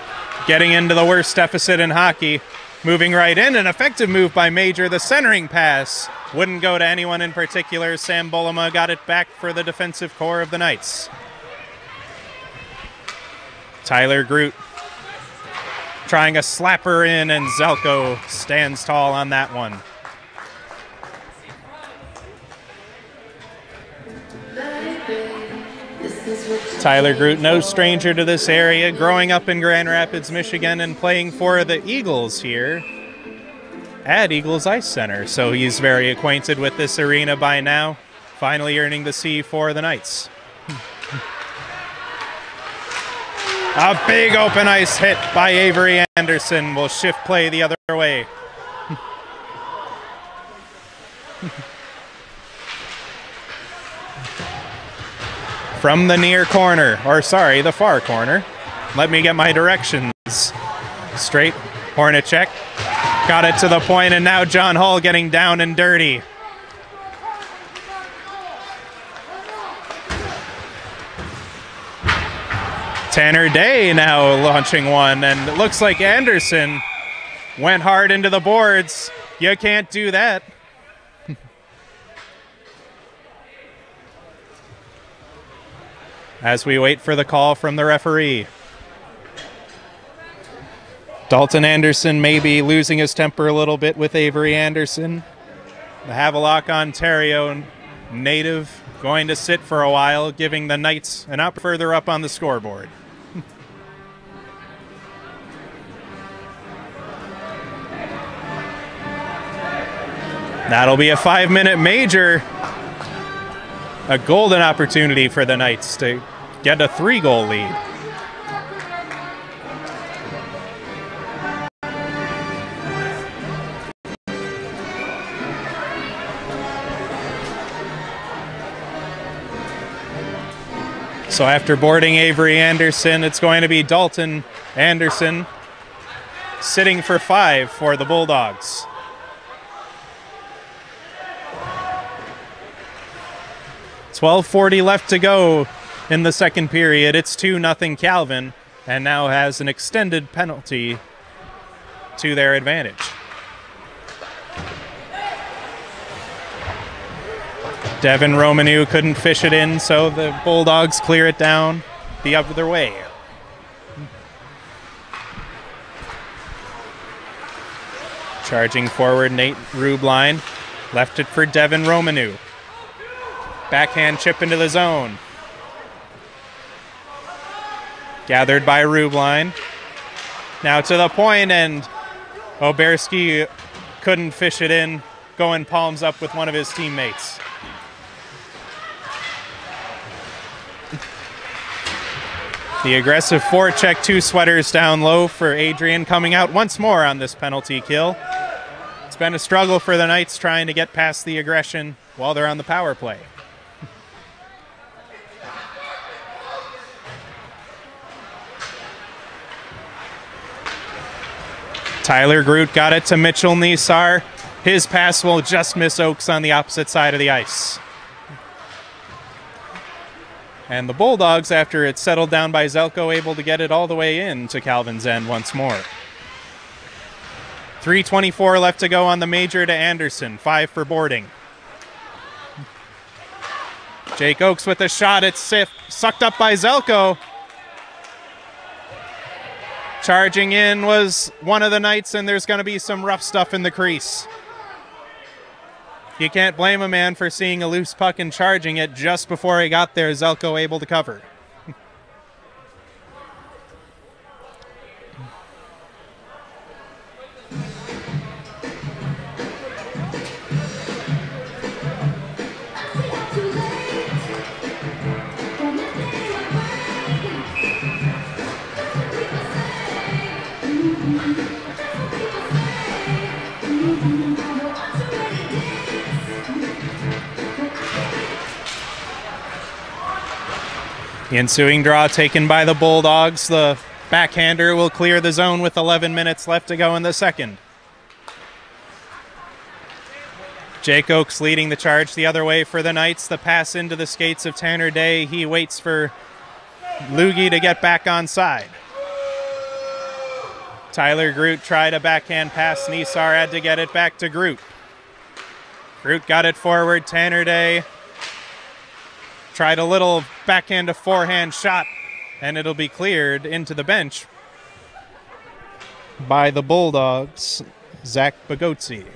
getting into the worst deficit in hockey, moving right in. An effective move by Major. The centering pass wouldn't go to anyone in particular. Sam Bolema got it back for the defensive core of the Knights. Tyler Groot trying a slapper in, and Zelko stands tall on that one. Tyler Groot, no stranger to this area, growing up in Grand Rapids, Michigan, and playing for the Eagles here at Eagles Ice Center. So he's very acquainted with this arena by now, finally earning the C for the Knights. A big open ice hit by Avery Anderson will shift play the other way. From the near corner, or sorry, the far corner. Let me get my directions straight. Hornacek got it to the point, and now John Hall getting down and dirty. Tanner Day now launching one, and it looks like Anderson went hard into the boards. You can't do that. As we wait for the call from the referee. Dalton Anderson may be losing his temper a little bit with Avery Anderson. The Havelock, Ontario native going to sit for a while, giving the Knights an up further up on the scoreboard. That'll be a five minute major. A golden opportunity for the Knights to get a three goal lead. So after boarding Avery Anderson, it's going to be Dalton Anderson sitting for five for the Bulldogs. Twelve forty left to go in the second period. It's two nothing Calvin, and now has an extended penalty to their advantage. Devin Romanu couldn't fish it in, so the Bulldogs clear it down the other way. Charging forward, Nate Rubline left it for Devin Romanu. Backhand chip into the zone. Gathered by Rubline. Now to the point, and Oberski couldn't fish it in, going palms up with one of his teammates. The aggressive forecheck, two sweaters down low for Adrian coming out once more on this penalty kill. It's been a struggle for the Knights trying to get past the aggression while they're on the power play. Tyler Groot got it to Mitchell Nisar. His pass will just miss Oakes on the opposite side of the ice. And the Bulldogs, after it settled down by Zelko, able to get it all the way in to Calvin's end once more. 324 left to go on the major to Anderson, five for boarding. Jake Oakes with a shot. It's sif- sucked up by Zelko. Charging in was one of the Knights, and there's going to be some rough stuff in the crease. You can't blame a man for seeing a loose puck and charging it just before he got there. Zelko able to cover. The ensuing draw taken by the Bulldogs. The backhander will clear the zone with 11 minutes left to go in the second. Jake Oakes leading the charge the other way for the Knights. The pass into the skates of Tanner Day. He waits for Lugie to get back on side. Tyler Groot tried a backhand pass. Nisar had to get it back to Groot. Groot got it forward. Tanner Day tried a little backhand to forehand shot, and it'll be cleared into the bench by the Bulldogs, Zach Bagotzi.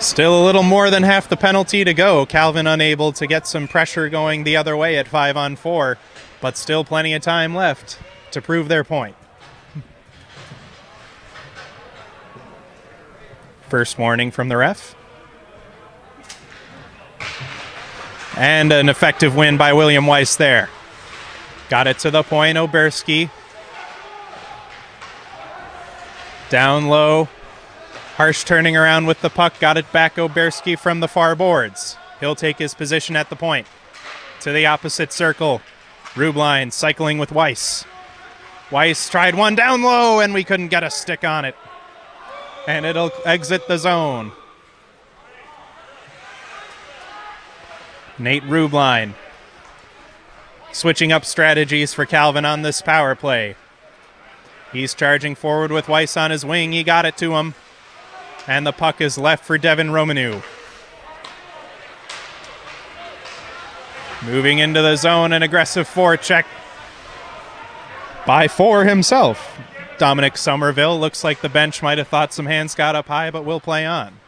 Still a little more than half the penalty to go. Calvin unable to get some pressure going the other way at five on four, but still plenty of time left to prove their point. First warning from the ref. And an effective win by William Weiss there. Got it to the point, Oberski. Down low. Harsh turning around with the puck. Got it back, Oberski from the far boards. He'll take his position at the point. To the opposite circle. Rubline cycling with Weiss. Weiss tried one down low, and we couldn't get a stick on it and it'll exit the zone. Nate Rubline switching up strategies for Calvin on this power play. He's charging forward with Weiss on his wing. He got it to him. And the puck is left for Devin Romanu. Moving into the zone, an aggressive forecheck by four himself. Dominic Somerville. Looks like the bench might have thought some hands got up high, but we'll play on.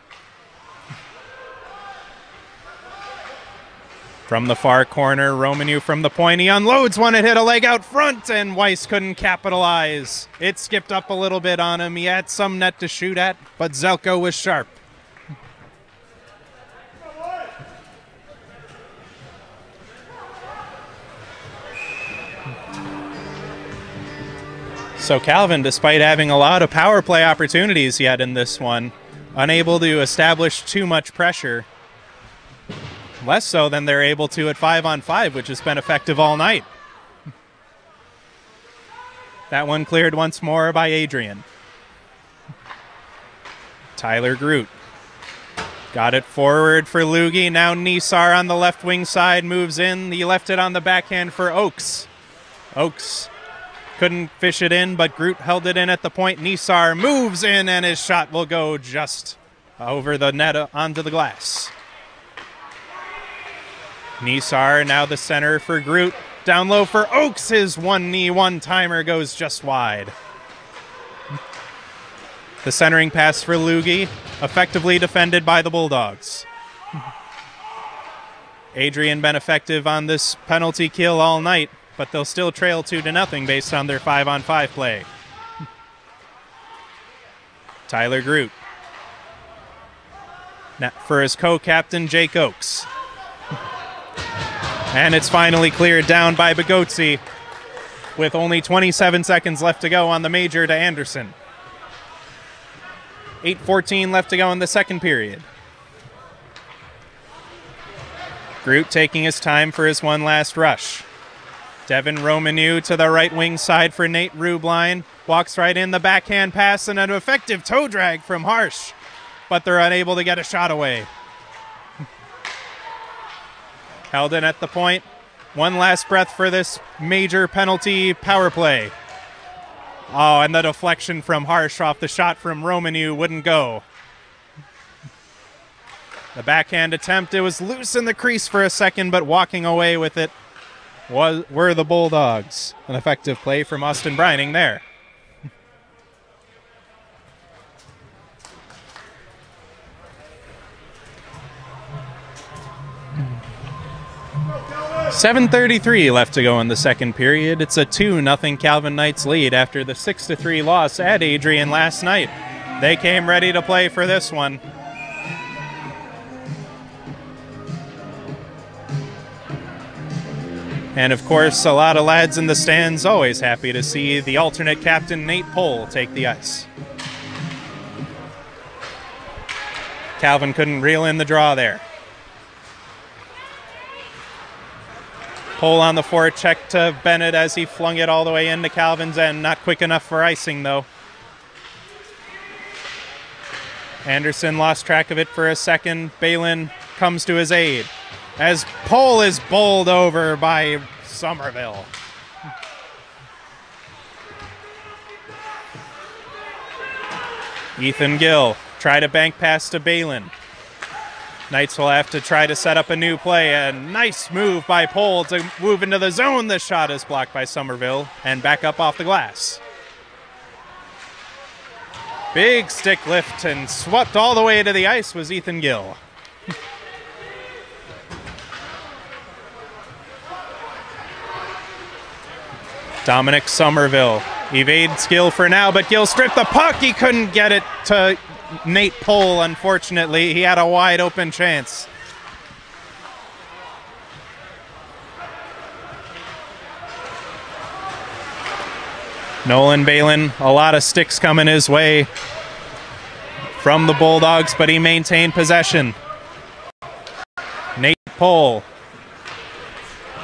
From the far corner, Romanu from the point. He unloads one. It hit a leg out front, and Weiss couldn't capitalize. It skipped up a little bit on him. He had some net to shoot at, but Zelko was sharp. So Calvin, despite having a lot of power play opportunities yet in this one, unable to establish too much pressure. Less so than they're able to at five on five, which has been effective all night. That one cleared once more by Adrian. Tyler Groot. Got it forward for Lugie. Now Nisar on the left wing side moves in. He left it on the backhand for Oakes. Oakes couldn't fish it in, but Groot held it in at the point. Nisar moves in, and his shot will go just over the net uh, onto the glass. Nisar now the center for Groot. Down low for Oakes. His one knee, one timer goes just wide. The centering pass for Lugie, effectively defended by the Bulldogs. Adrian been effective on this penalty kill all night but they'll still trail two to nothing based on their five on five play. Tyler Groot. Now for his co-captain Jake Oakes. And it's finally cleared down by Bagotzi with only 27 seconds left to go on the major to Anderson. 8.14 left to go in the second period. Groot taking his time for his one last rush. Devin Romanu to the right wing side for Nate Rubline. Walks right in the backhand pass and an effective toe drag from Harsh, but they're unable to get a shot away. Held in at the point. One last breath for this major penalty power play. Oh, and the deflection from Harsh off the shot from Romanu wouldn't go. The backhand attempt, it was loose in the crease for a second, but walking away with it was were the Bulldogs. An effective play from Austin Brining there. Seven thirty-three left to go in the second period. It's a two nothing Calvin Knights lead after the six to three loss at Adrian last night. They came ready to play for this one. And of course, a lot of lads in the stands always happy to see the alternate captain Nate Pohl take the ice. Calvin couldn't reel in the draw there. Pohl on the forecheck to Bennett as he flung it all the way into Calvin's end. Not quick enough for icing, though. Anderson lost track of it for a second. Balin comes to his aid as Pohl is bowled over by Somerville. Ethan Gill try to bank pass to Balin. Knights will have to try to set up a new play. A nice move by Pohl to move into the zone. The shot is blocked by Somerville and back up off the glass. Big stick lift and swept all the way to the ice was Ethan Gill. Dominic Somerville evades Gill for now, but Gill stripped the puck. He couldn't get it to Nate Pohl, unfortunately. He had a wide open chance. Nolan Balin, a lot of sticks coming his way from the Bulldogs, but he maintained possession. Nate Pohl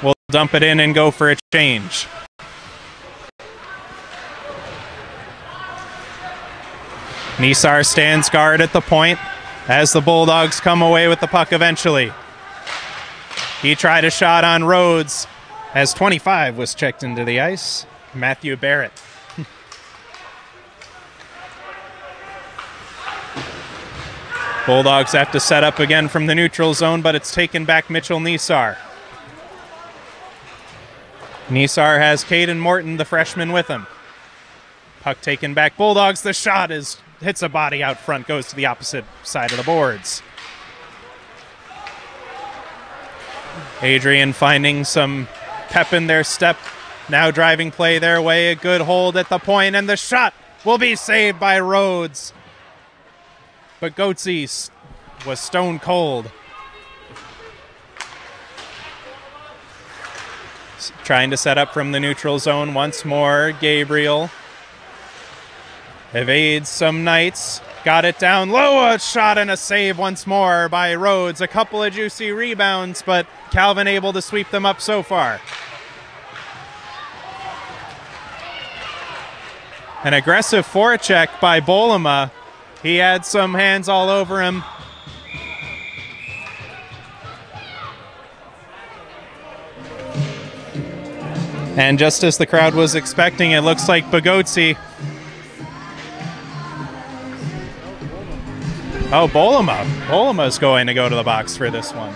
will dump it in and go for a change. Nisar stands guard at the point as the Bulldogs come away with the puck eventually. He tried a shot on Rhodes as 25 was checked into the ice. Matthew Barrett. Bulldogs have to set up again from the neutral zone, but it's taken back Mitchell Nisar. Nisar has Caden Morton, the freshman, with him. Puck taken back. Bulldogs, the shot is hits a body out front, goes to the opposite side of the boards. Adrian finding some pep in their step, now driving play their way. A good hold at the point, and the shot will be saved by Rhodes. But s- was stone cold. Trying to set up from the neutral zone once more. Gabriel evades some Knights. Got it down low. A shot and a save once more by Rhodes. A couple of juicy rebounds, but Calvin able to sweep them up so far. An aggressive forecheck by Bolema. He had some hands all over him. And just as the crowd was expecting, it looks like Bagotzi Oh, Bolema. Bolema's going to go to the box for this one.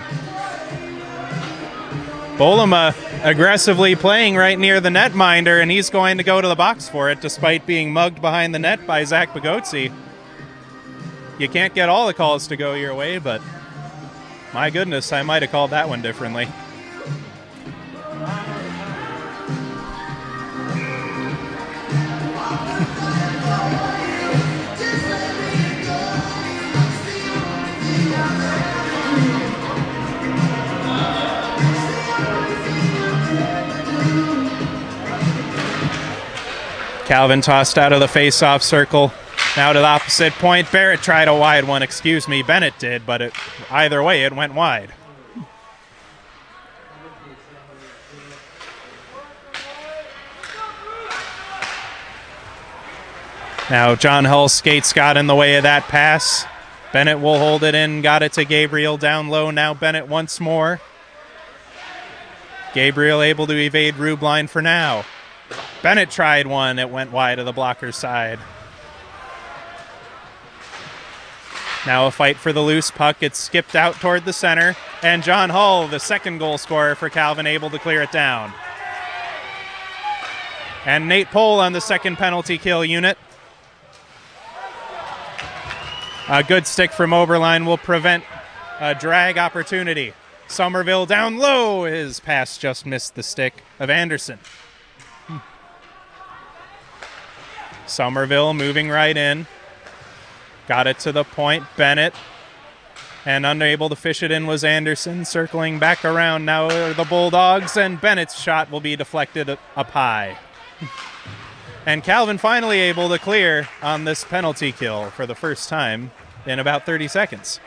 Bolema aggressively playing right near the netminder, and he's going to go to the box for it despite being mugged behind the net by Zach Bagotzi. You can't get all the calls to go your way, but my goodness, I might have called that one differently. Calvin tossed out of the face-off circle. Now to the opposite point. Barrett tried a wide one. Excuse me, Bennett did, but it, either way, it went wide. Now John Hull skates got in the way of that pass. Bennett will hold it in. Got it to Gabriel down low. Now Bennett once more. Gabriel able to evade Rubline for now. Bennett tried one, it went wide of the blocker's side. Now a fight for the loose puck. It's skipped out toward the center, and John Hull, the second goal scorer for Calvin, able to clear it down. And Nate Pohl on the second penalty kill unit. A good stick from Oberline will prevent a drag opportunity. Somerville down low. His pass just missed the stick of Anderson. Somerville moving right in. Got it to the point. Bennett. And unable to fish it in was Anderson. Circling back around now are the Bulldogs, and Bennett's shot will be deflected up high. And Calvin finally able to clear on this penalty kill for the first time in about 30 seconds.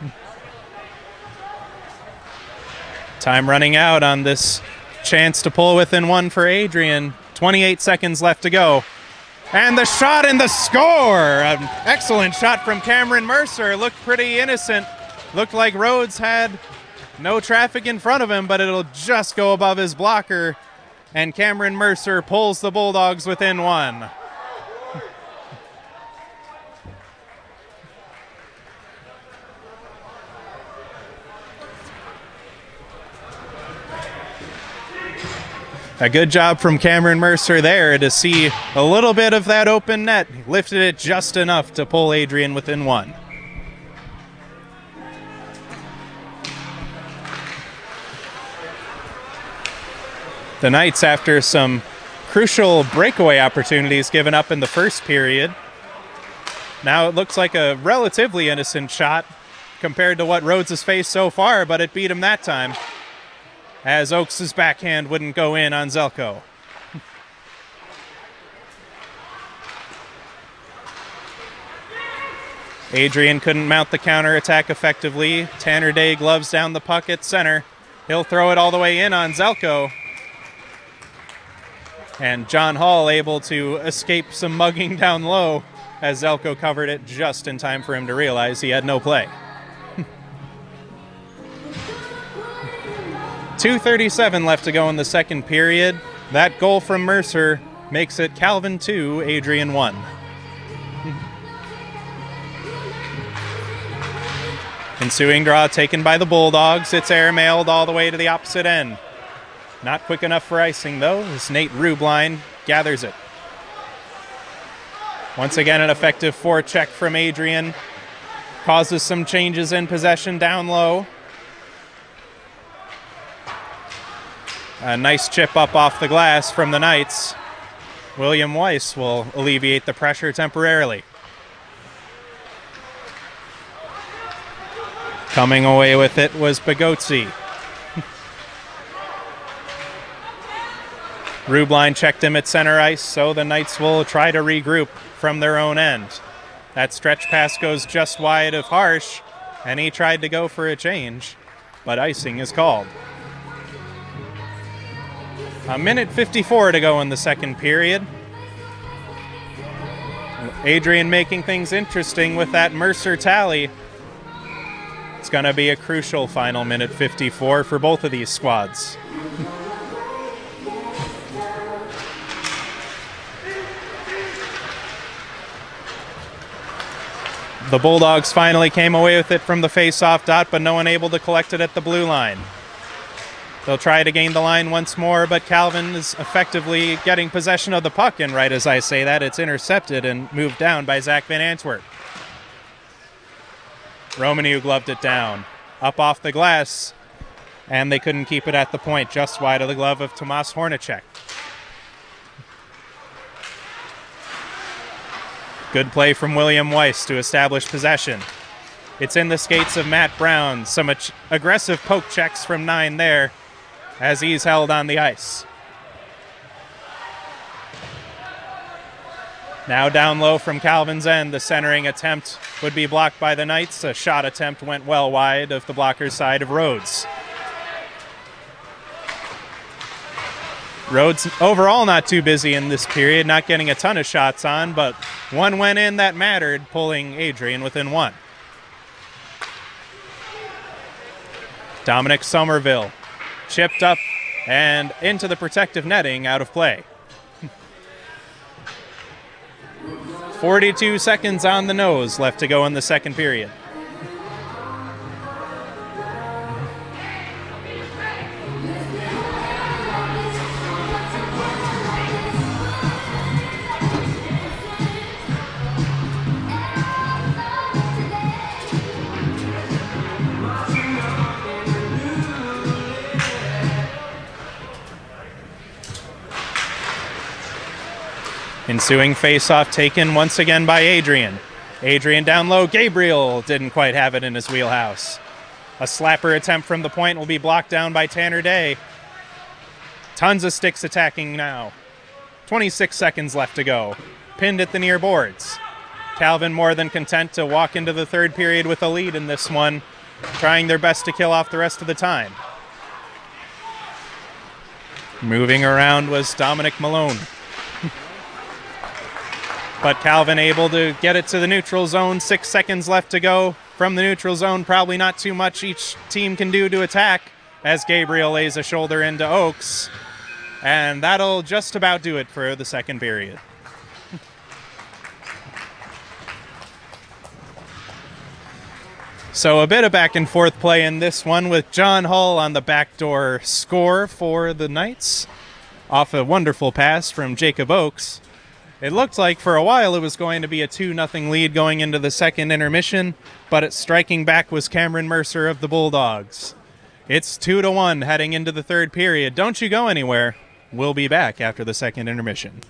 Time running out on this chance to pull within one for Adrian. 28 seconds left to go. And the shot and the score. An excellent shot from Cameron Mercer. Looked pretty innocent. Looked like Rhodes had no traffic in front of him, but it'll just go above his blocker. And Cameron Mercer pulls the Bulldogs within one. A good job from Cameron Mercer there to see a little bit of that open net. Lifted it just enough to pull Adrian within one. The Knights, after some crucial breakaway opportunities given up in the first period, now it looks like a relatively innocent shot compared to what Rhodes has faced so far, but it beat him that time as Oakes' backhand wouldn't go in on Zelko. Adrian couldn't mount the counterattack effectively. Tanner Day gloves down the puck at center. He'll throw it all the way in on Zelko. And John Hall able to escape some mugging down low as Zelko covered it just in time for him to realize he had no play. 2.37 left to go in the second period. That goal from Mercer makes it Calvin 2, Adrian 1. Ensuing draw taken by the Bulldogs. It's airmailed all the way to the opposite end. Not quick enough for icing, though, as Nate Rubline gathers it. Once again, an effective forecheck from Adrian. Causes some changes in possession down low. A nice chip up off the glass from the Knights. William Weiss will alleviate the pressure temporarily. Coming away with it was Bagotzi. Rubline checked him at center ice, so the Knights will try to regroup from their own end. That stretch pass goes just wide of Harsh, and he tried to go for a change, but icing is called. A minute 54 to go in the second period. Adrian making things interesting with that Mercer tally. It's going to be a crucial final minute 54 for both of these squads. The Bulldogs finally came away with it from the face-off dot, but no one able to collect it at the blue line. They'll try to gain the line once more, but Calvin is effectively getting possession of the puck, and right as I say that, it's intercepted and moved down by Zach Van Antwerp. Romaniuk gloved it down, up off the glass, and they couldn't keep it at the point, just wide of the glove of Tomas Hornacek. Good play from William Weiss to establish possession. It's in the skates of Matt Brown. Some ag- aggressive poke checks from nine there as he's held on the ice. Now down low from Calvin's end, the centering attempt would be blocked by the Knights. A shot attempt went well wide of the blocker's side of Rhodes. Rhodes overall not too busy in this period, not getting a ton of shots on, but one went in that mattered, pulling Adrian within one. Dominic Somerville chipped up and into the protective netting out of play. 42 seconds on the nose left to go in the second period. Ensuing face-off taken once again by Adrian. Adrian down low. Gabriel didn't quite have it in his wheelhouse. A slapper attempt from the point will be blocked down by Tanner Day. Tons of sticks attacking now. 26 seconds left to go. Pinned at the near boards. Calvin more than content to walk into the third period with a lead in this one, trying their best to kill off the rest of the time. Moving around was Dominic Malone. But Calvin able to get it to the neutral zone. Six seconds left to go from the neutral zone. Probably not too much each team can do to attack as Gabriel lays a shoulder into Oakes. And that'll just about do it for the second period. So a bit of back and forth play in this one with John Hull on the backdoor score for the Knights off a wonderful pass from Jacob Oakes. It looked like for a while it was going to be a 2 0 lead going into the second intermission, but it striking back was Cameron Mercer of the Bulldogs. It's 2 to 1 heading into the third period. Don't you go anywhere. We'll be back after the second intermission.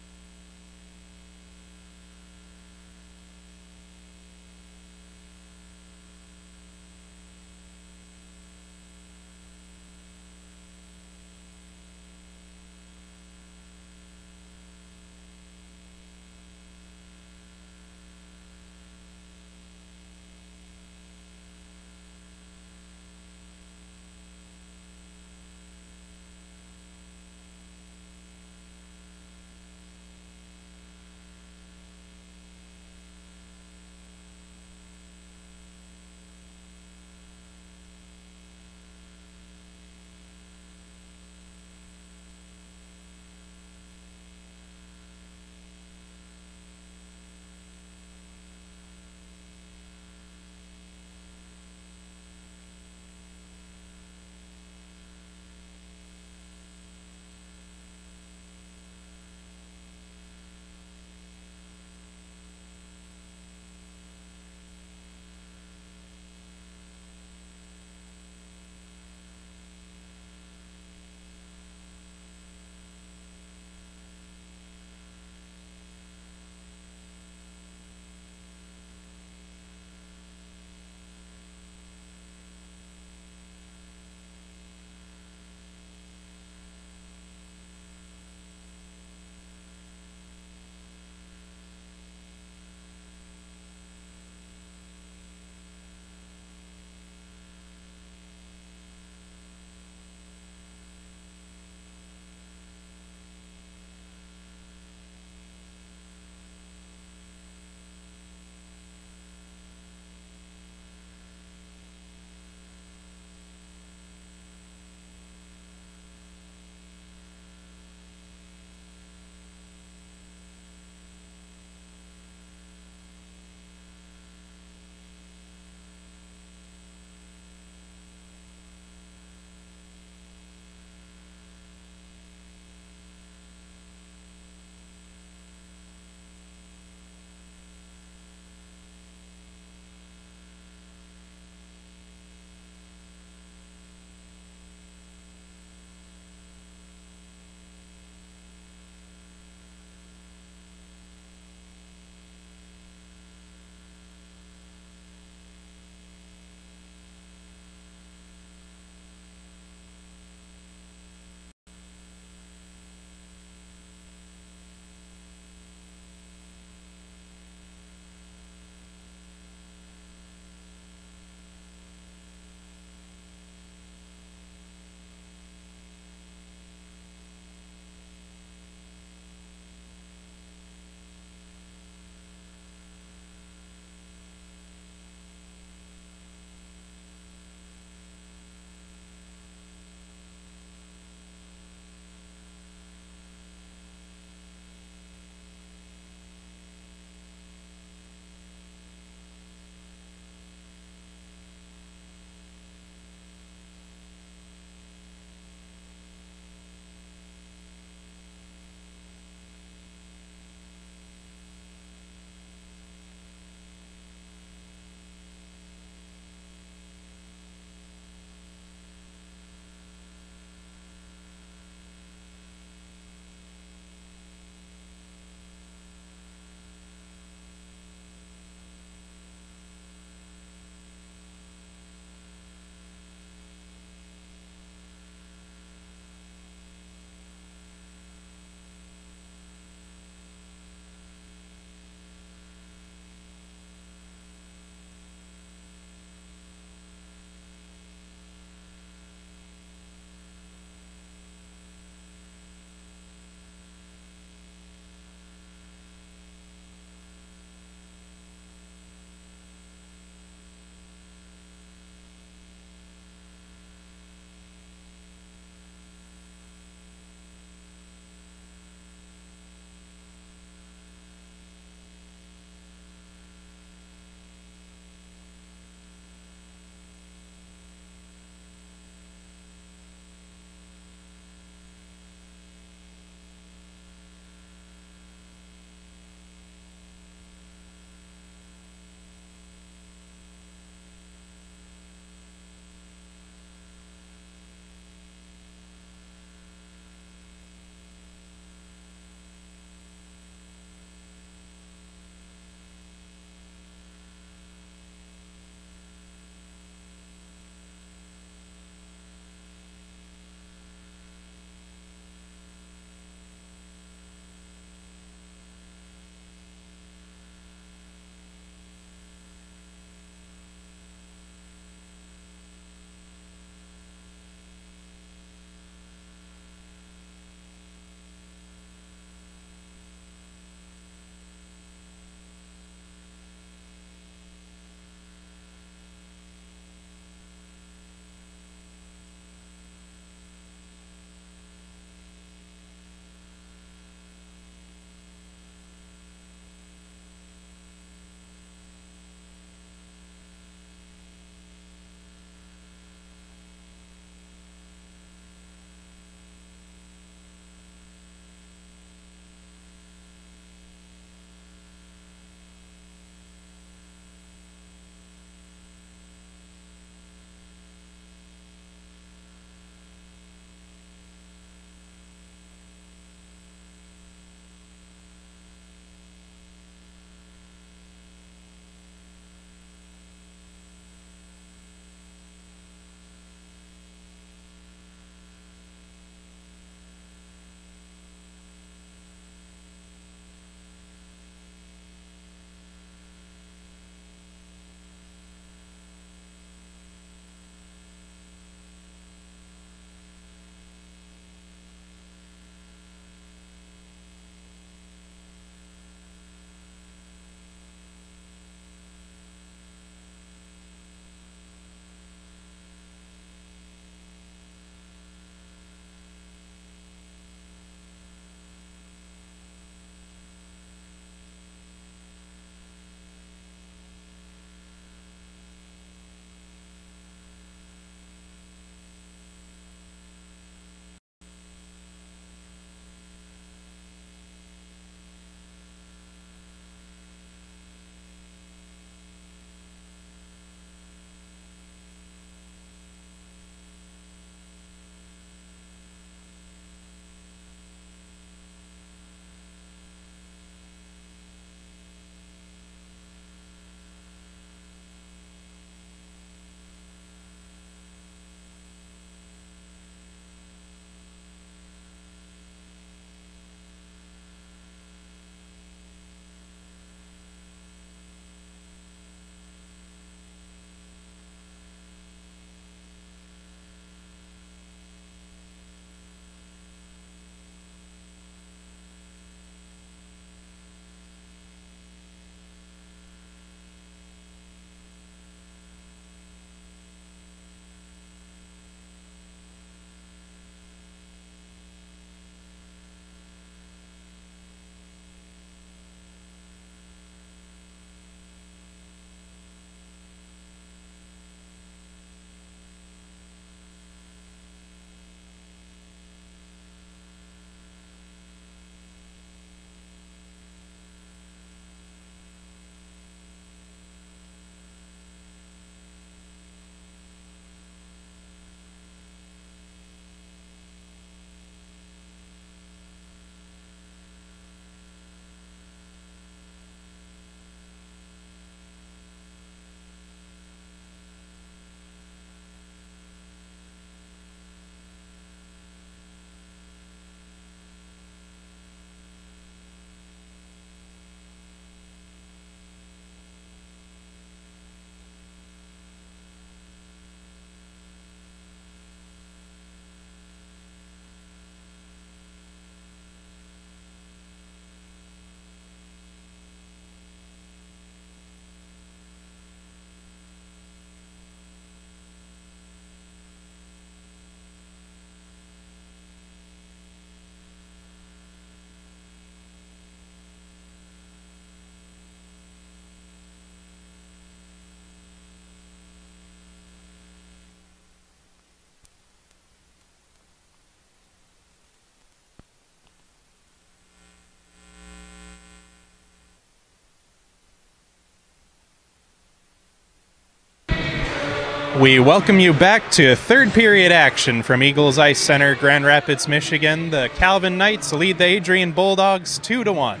We welcome you back to third period action from Eagles Ice Center, Grand Rapids, Michigan. The Calvin Knights lead the Adrian Bulldogs 2 to 1.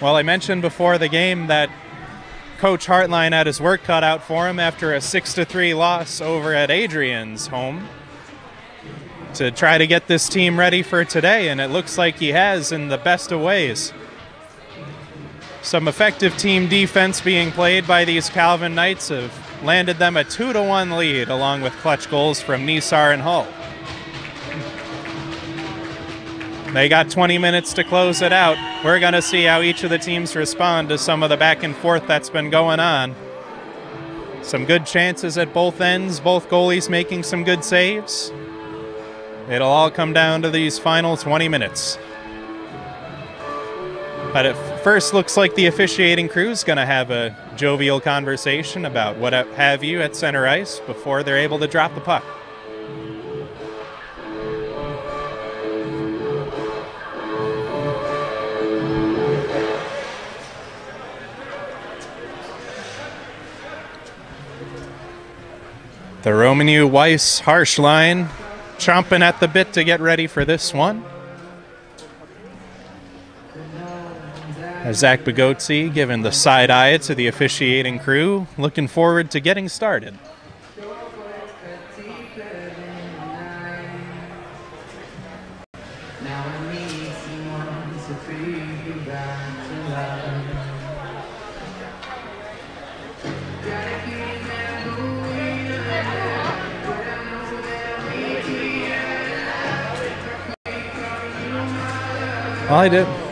Well, I mentioned before the game that Coach Hartline had his work cut out for him after a 6 to 3 loss over at Adrian's home to try to get this team ready for today, and it looks like he has in the best of ways. Some effective team defense being played by these Calvin Knights have landed them a 2 to 1 lead along with clutch goals from Nisar and Hull. They got 20 minutes to close it out. We're going to see how each of the teams respond to some of the back and forth that's been going on. Some good chances at both ends, both goalies making some good saves. It'll all come down to these final 20 minutes. But it first looks like the officiating crew's going to have a jovial conversation about what have you at center ice before they're able to drop the puck. The Romanu Weiss harsh line chomping at the bit to get ready for this one. Zach Bagotzi giving the side eye to the officiating crew, looking forward to getting started. Well, I did.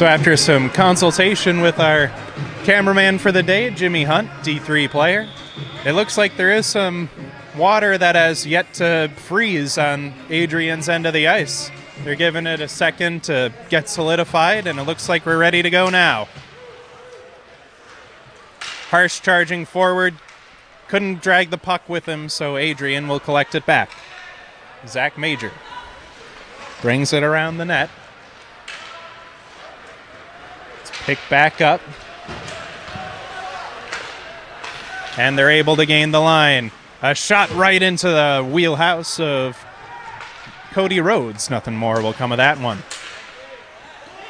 So, after some consultation with our cameraman for the day, Jimmy Hunt, D3 player, it looks like there is some water that has yet to freeze on Adrian's end of the ice. They're giving it a second to get solidified, and it looks like we're ready to go now. Harsh charging forward, couldn't drag the puck with him, so Adrian will collect it back. Zach Major brings it around the net. Picked back up. And they're able to gain the line. A shot right into the wheelhouse of Cody Rhodes. Nothing more will come of that one.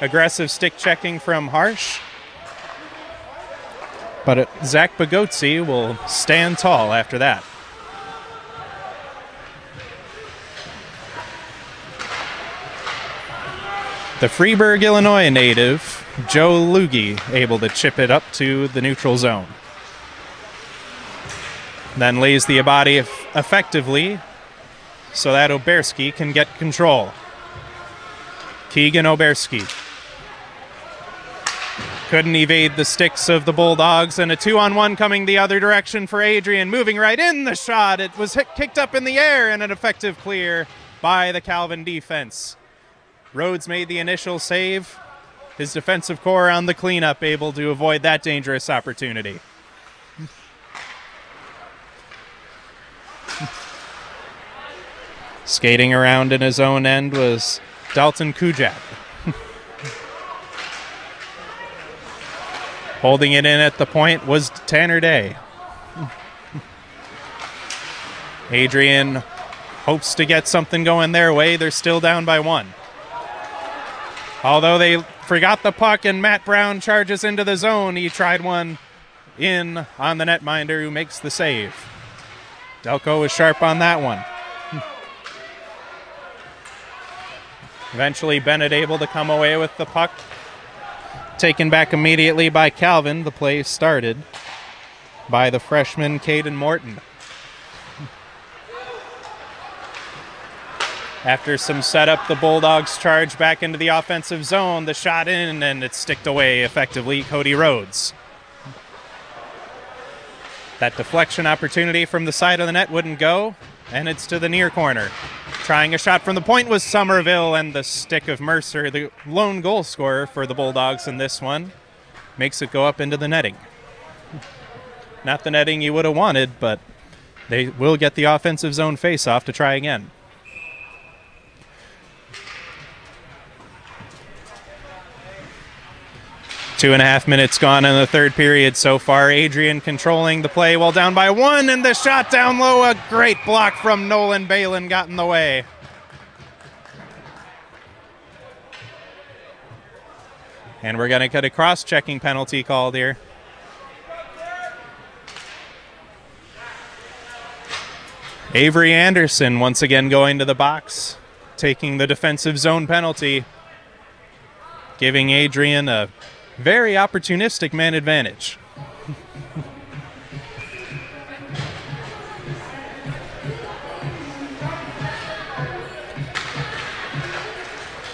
Aggressive stick checking from Harsh. But it, Zach Bagotzi will stand tall after that. The Freeburg, Illinois native, Joe Lugie, able to chip it up to the neutral zone. Then lays the body eff- effectively so that Oberski can get control. Keegan Oberski couldn't evade the sticks of the Bulldogs, and a two on one coming the other direction for Adrian, moving right in the shot. It was hit, kicked up in the air, and an effective clear by the Calvin defense. Rhodes made the initial save. His defensive core on the cleanup, able to avoid that dangerous opportunity. Skating around in his own end was Dalton Kujak. Holding it in at the point was Tanner Day. Adrian hopes to get something going their way. They're still down by one. Although they forgot the puck and Matt Brown charges into the zone, he tried one in on the netminder who makes the save. Delco was sharp on that one. Eventually, Bennett able to come away with the puck. Taken back immediately by Calvin. The play started by the freshman Caden Morton. After some setup, the Bulldogs charge back into the offensive zone. The shot in, and it's sticked away effectively. Cody Rhodes. That deflection opportunity from the side of the net wouldn't go, and it's to the near corner. Trying a shot from the point was Somerville, and the stick of Mercer, the lone goal scorer for the Bulldogs in this one, makes it go up into the netting. Not the netting you would have wanted, but they will get the offensive zone face-off to try again. Two and a half minutes gone in the third period so far. Adrian controlling the play while down by one, and the shot down low. A great block from Nolan Balin got in the way. And we're going to get a cross checking penalty called here. Avery Anderson once again going to the box, taking the defensive zone penalty, giving Adrian a very opportunistic man advantage.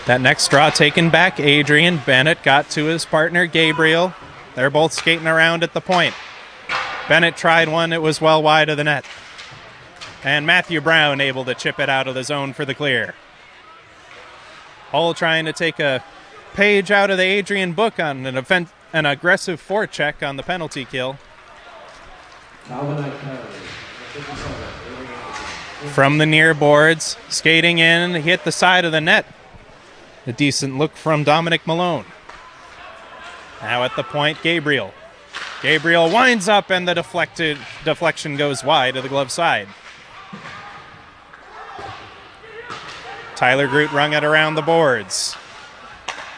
that next draw taken back, Adrian Bennett got to his partner Gabriel. They're both skating around at the point. Bennett tried one, it was well wide of the net. And Matthew Brown able to chip it out of the zone for the clear. Hull trying to take a page out of the Adrian book on an, offen- an aggressive forecheck on the penalty kill. From the near boards, skating in, hit the side of the net. A decent look from Dominic Malone. Now at the point, Gabriel. Gabriel winds up and the deflected deflection goes wide to the glove side. Tyler Groot rung it around the boards.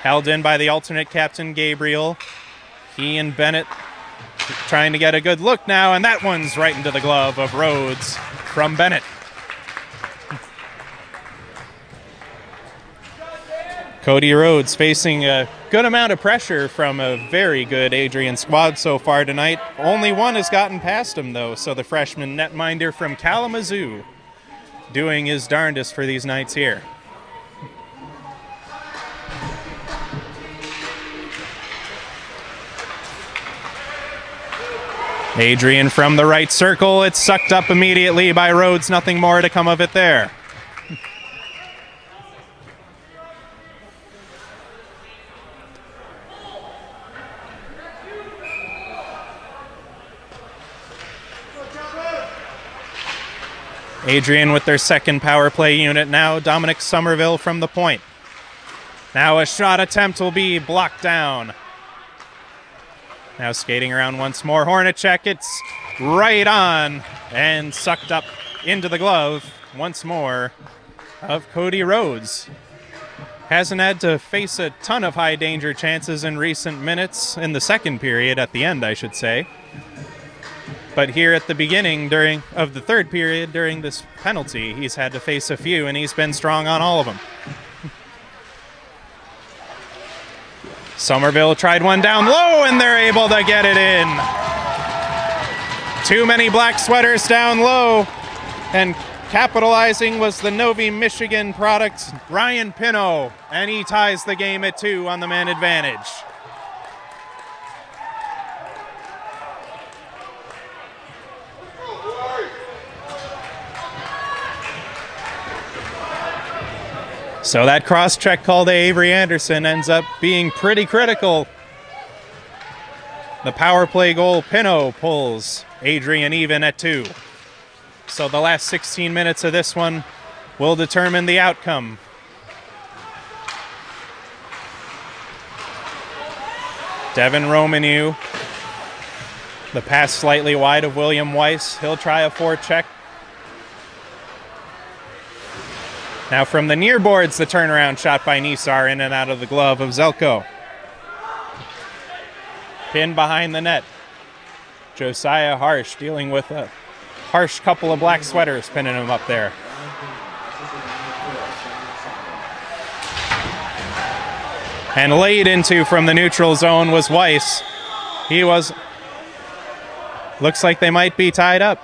Held in by the alternate captain, Gabriel. He and Bennett trying to get a good look now, and that one's right into the glove of Rhodes from Bennett. Cody Rhodes facing a good amount of pressure from a very good Adrian squad so far tonight. Only one has gotten past him, though, so the freshman netminder from Kalamazoo doing his darndest for these Knights here. Adrian from the right circle. It's sucked up immediately by Rhodes. Nothing more to come of it there. Adrian with their second power play unit now. Dominic Somerville from the point. Now a shot attempt will be blocked down. Now skating around once more. Hornacek, it's right on and sucked up into the glove once more of Cody Rhodes. Hasn't had to face a ton of high danger chances in recent minutes, in the second period, at the end, I should say. But here at the beginning during of the third period during this penalty, he's had to face a few and he's been strong on all of them. Somerville tried one down low and they're able to get it in. Too many black sweaters down low and capitalizing was the Novi Michigan product Ryan Pino and he ties the game at 2 on the man advantage. So that cross check call to Avery Anderson ends up being pretty critical. The power play goal, Pino pulls Adrian even at two. So the last 16 minutes of this one will determine the outcome. Devin Romanu, the pass slightly wide of William Weiss. He'll try a forecheck. Now from the near boards, the turnaround shot by Nisar in and out of the glove of Zelko. Pin behind the net. Josiah Harsh dealing with a harsh couple of black sweaters pinning him up there. And laid into from the neutral zone was Weiss. He was. Looks like they might be tied up.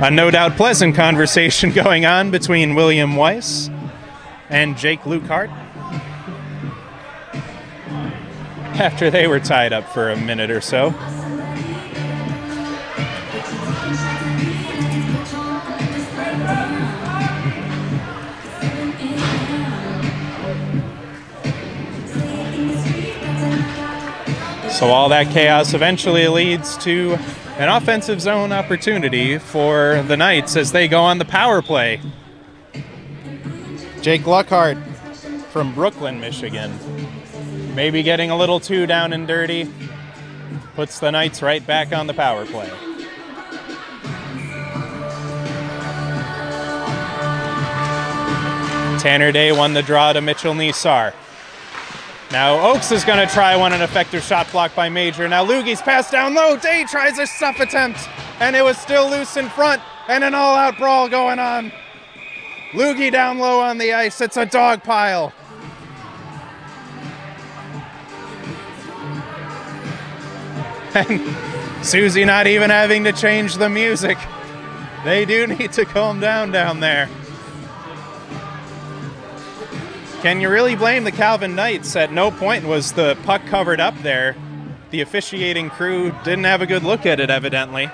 A no doubt pleasant conversation going on between William Weiss and Jake Lukehart. After they were tied up for a minute or so. So all that chaos eventually leads to an offensive zone opportunity for the Knights as they go on the power play. Jake Luckhart from Brooklyn, Michigan. Maybe getting a little too down and dirty. Puts the Knights right back on the power play. Tanner Day won the draw to Mitchell Nisar. Now Oakes is going to try one an effective shot block by Major. Now Lugie's pass down low. Day tries a stuff attempt, and it was still loose in front, and an all-out brawl going on. Lugie down low on the ice. It's a dog pile. And Susie not even having to change the music. They do need to calm down down there. Can you really blame the Calvin Knights? At no point was the puck covered up there. The officiating crew didn't have a good look at it, evidently.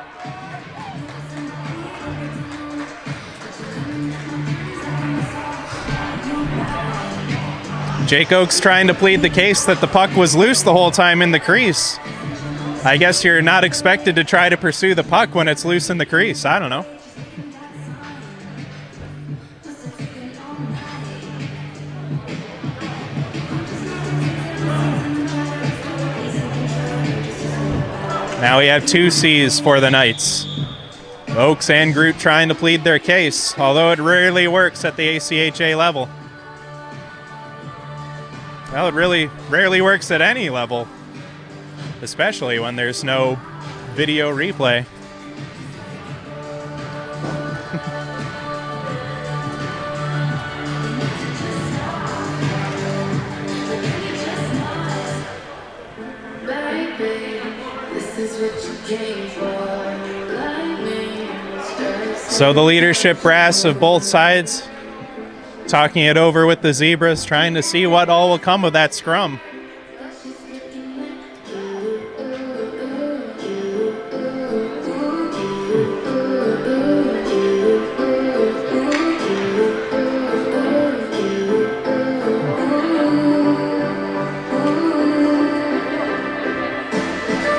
Jake Oakes trying to plead the case that the puck was loose the whole time in the crease. I guess you're not expected to try to pursue the puck when it's loose in the crease. I don't know. Now we have two C's for the Knights. Oakes and Groot trying to plead their case, although it rarely works at the ACHA level. Well, it really rarely works at any level, especially when there's no video replay. So the leadership brass of both sides talking it over with the zebras, trying to see what all will come of that scrum.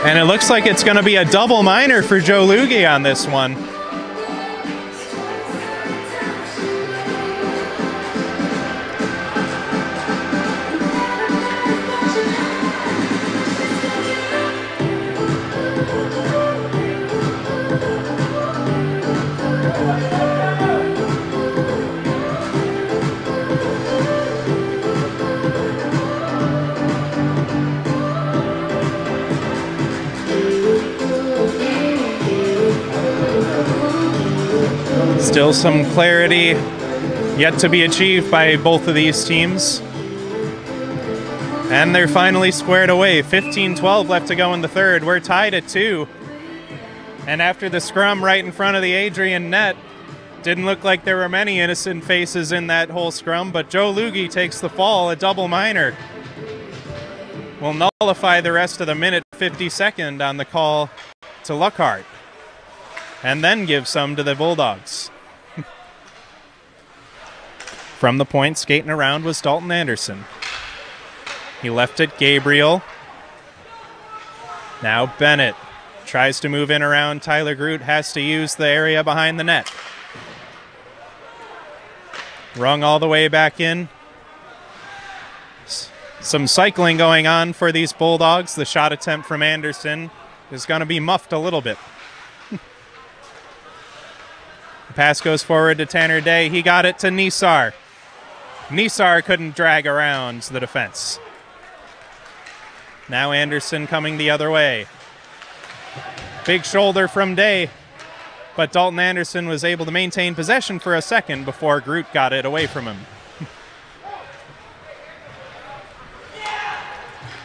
And it looks like it's going to be a double minor for Joe Lugie on this one. Still some clarity yet to be achieved by both of these teams. And they're finally squared away. 15 12 left to go in the third. We're tied at two. And after the scrum right in front of the Adrian net, didn't look like there were many innocent faces in that whole scrum, but Joe Lugie takes the fall, a double minor. Will nullify the rest of the minute 52nd on the call to Luckhart. And then give some to the Bulldogs. From the point, skating around was Dalton Anderson. He left it Gabriel. Now Bennett tries to move in around. Tyler Groot has to use the area behind the net. Rung all the way back in. Some cycling going on for these Bulldogs. The shot attempt from Anderson is going to be muffed a little bit. the pass goes forward to Tanner Day. He got it to Nisar. Nisar couldn't drag around the defense. Now Anderson coming the other way. Big shoulder from Day. But Dalton Anderson was able to maintain possession for a second before Groot got it away from him.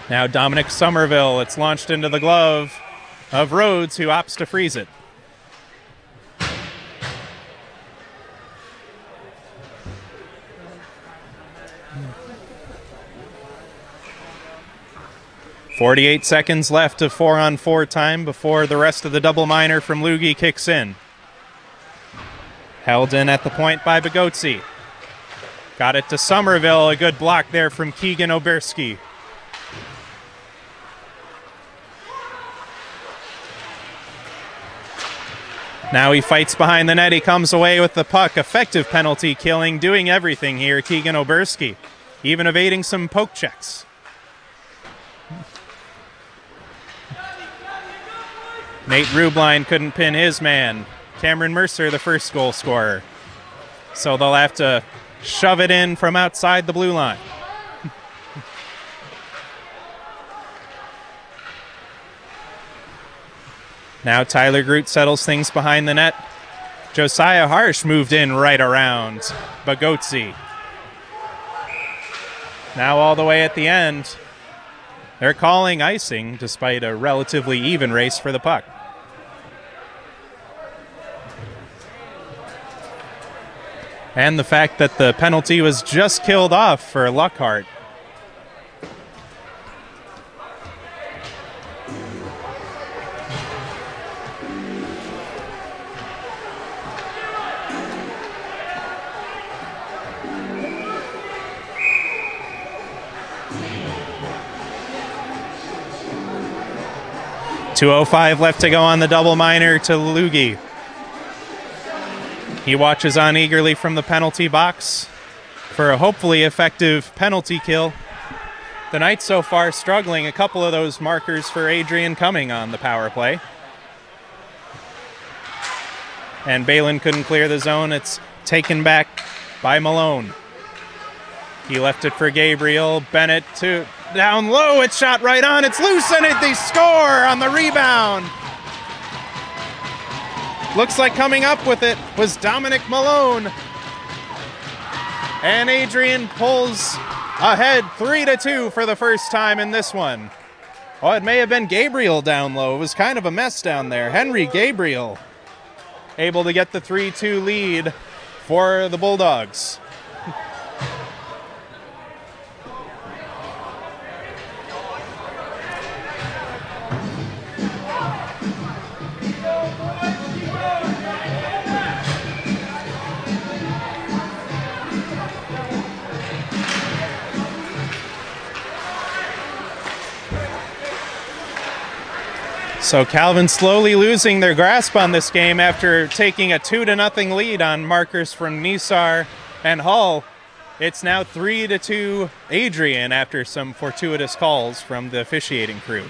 now Dominic Somerville. It's launched into the glove of Rhodes, who opts to freeze it. 48 seconds left of four on four time before the rest of the double minor from Lugie kicks in. Held in at the point by Bagotzi. Got it to Somerville. A good block there from Keegan Oberski. Now he fights behind the net. He comes away with the puck. Effective penalty killing, doing everything here, Keegan Oberski, even evading some poke checks. Nate Rubline couldn't pin his man. Cameron Mercer, the first goal scorer. So they'll have to shove it in from outside the blue line. Now Tyler Groot settles things behind the net. Josiah Harsh moved in right around Bagotzi. Now all the way at the end, they're calling icing despite a relatively even race for the puck. And the fact that the penalty was just killed off for Luckhart. Two oh five left to go on the double minor to Lugie. He watches on eagerly from the penalty box for a hopefully effective penalty kill. The Knights so far struggling. A couple of those markers for Adrian coming on the power play. And Balin couldn't clear the zone. It's taken back by Malone. He left it for Gabriel. Bennett to down low. It's shot right on. It's loose and it. They score on the rebound. Looks like coming up with it was Dominic Malone. And Adrian pulls ahead 3 to 2 for the first time in this one. Oh, it may have been Gabriel down low. It was kind of a mess down there. Henry Gabriel able to get the 3 2 lead for the Bulldogs. So Calvin slowly losing their grasp on this game after taking a two to nothing lead on markers from Nisar and Hull. It's now three to two Adrian after some fortuitous calls from the officiating crew.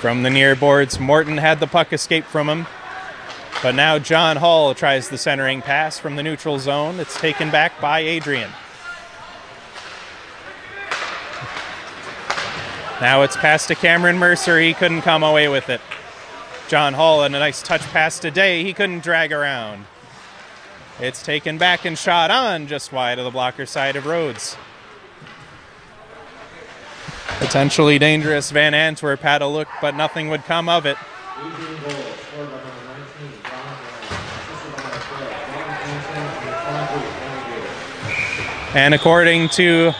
From the near boards, Morton had the puck escape from him. But now John Hall tries the centering pass from the neutral zone. It's taken back by Adrian. Now it's passed to Cameron Mercer. He couldn't come away with it. John Hall and a nice touch pass today. He couldn't drag around. It's taken back and shot on just wide of the blocker side of Rhodes. Potentially dangerous. Van Antwerp had a look, but nothing would come of it. Adrian goal, scored by number 19, John Brown. Assisted by Fred, Devin Kingston, and Sean Booth. Henry Gator. And according to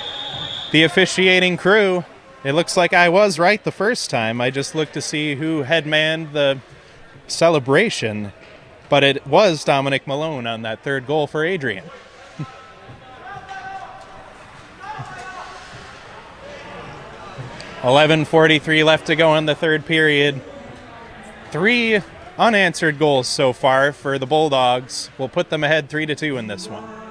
the officiating crew, it looks like I was right the first time. I just looked to see who headmanned the celebration, but it was Dominic Malone on that third goal for Adrian. Eleven forty-three left to go in the third period. Three unanswered goals so far for the Bulldogs. We'll put them ahead three to two in this one.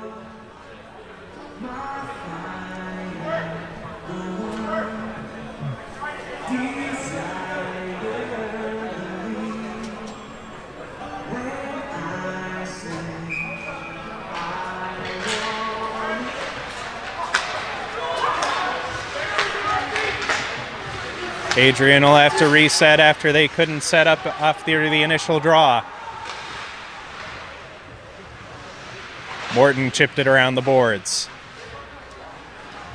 Adrian will have to reset after they couldn't set up after the initial draw. Morton chipped it around the boards.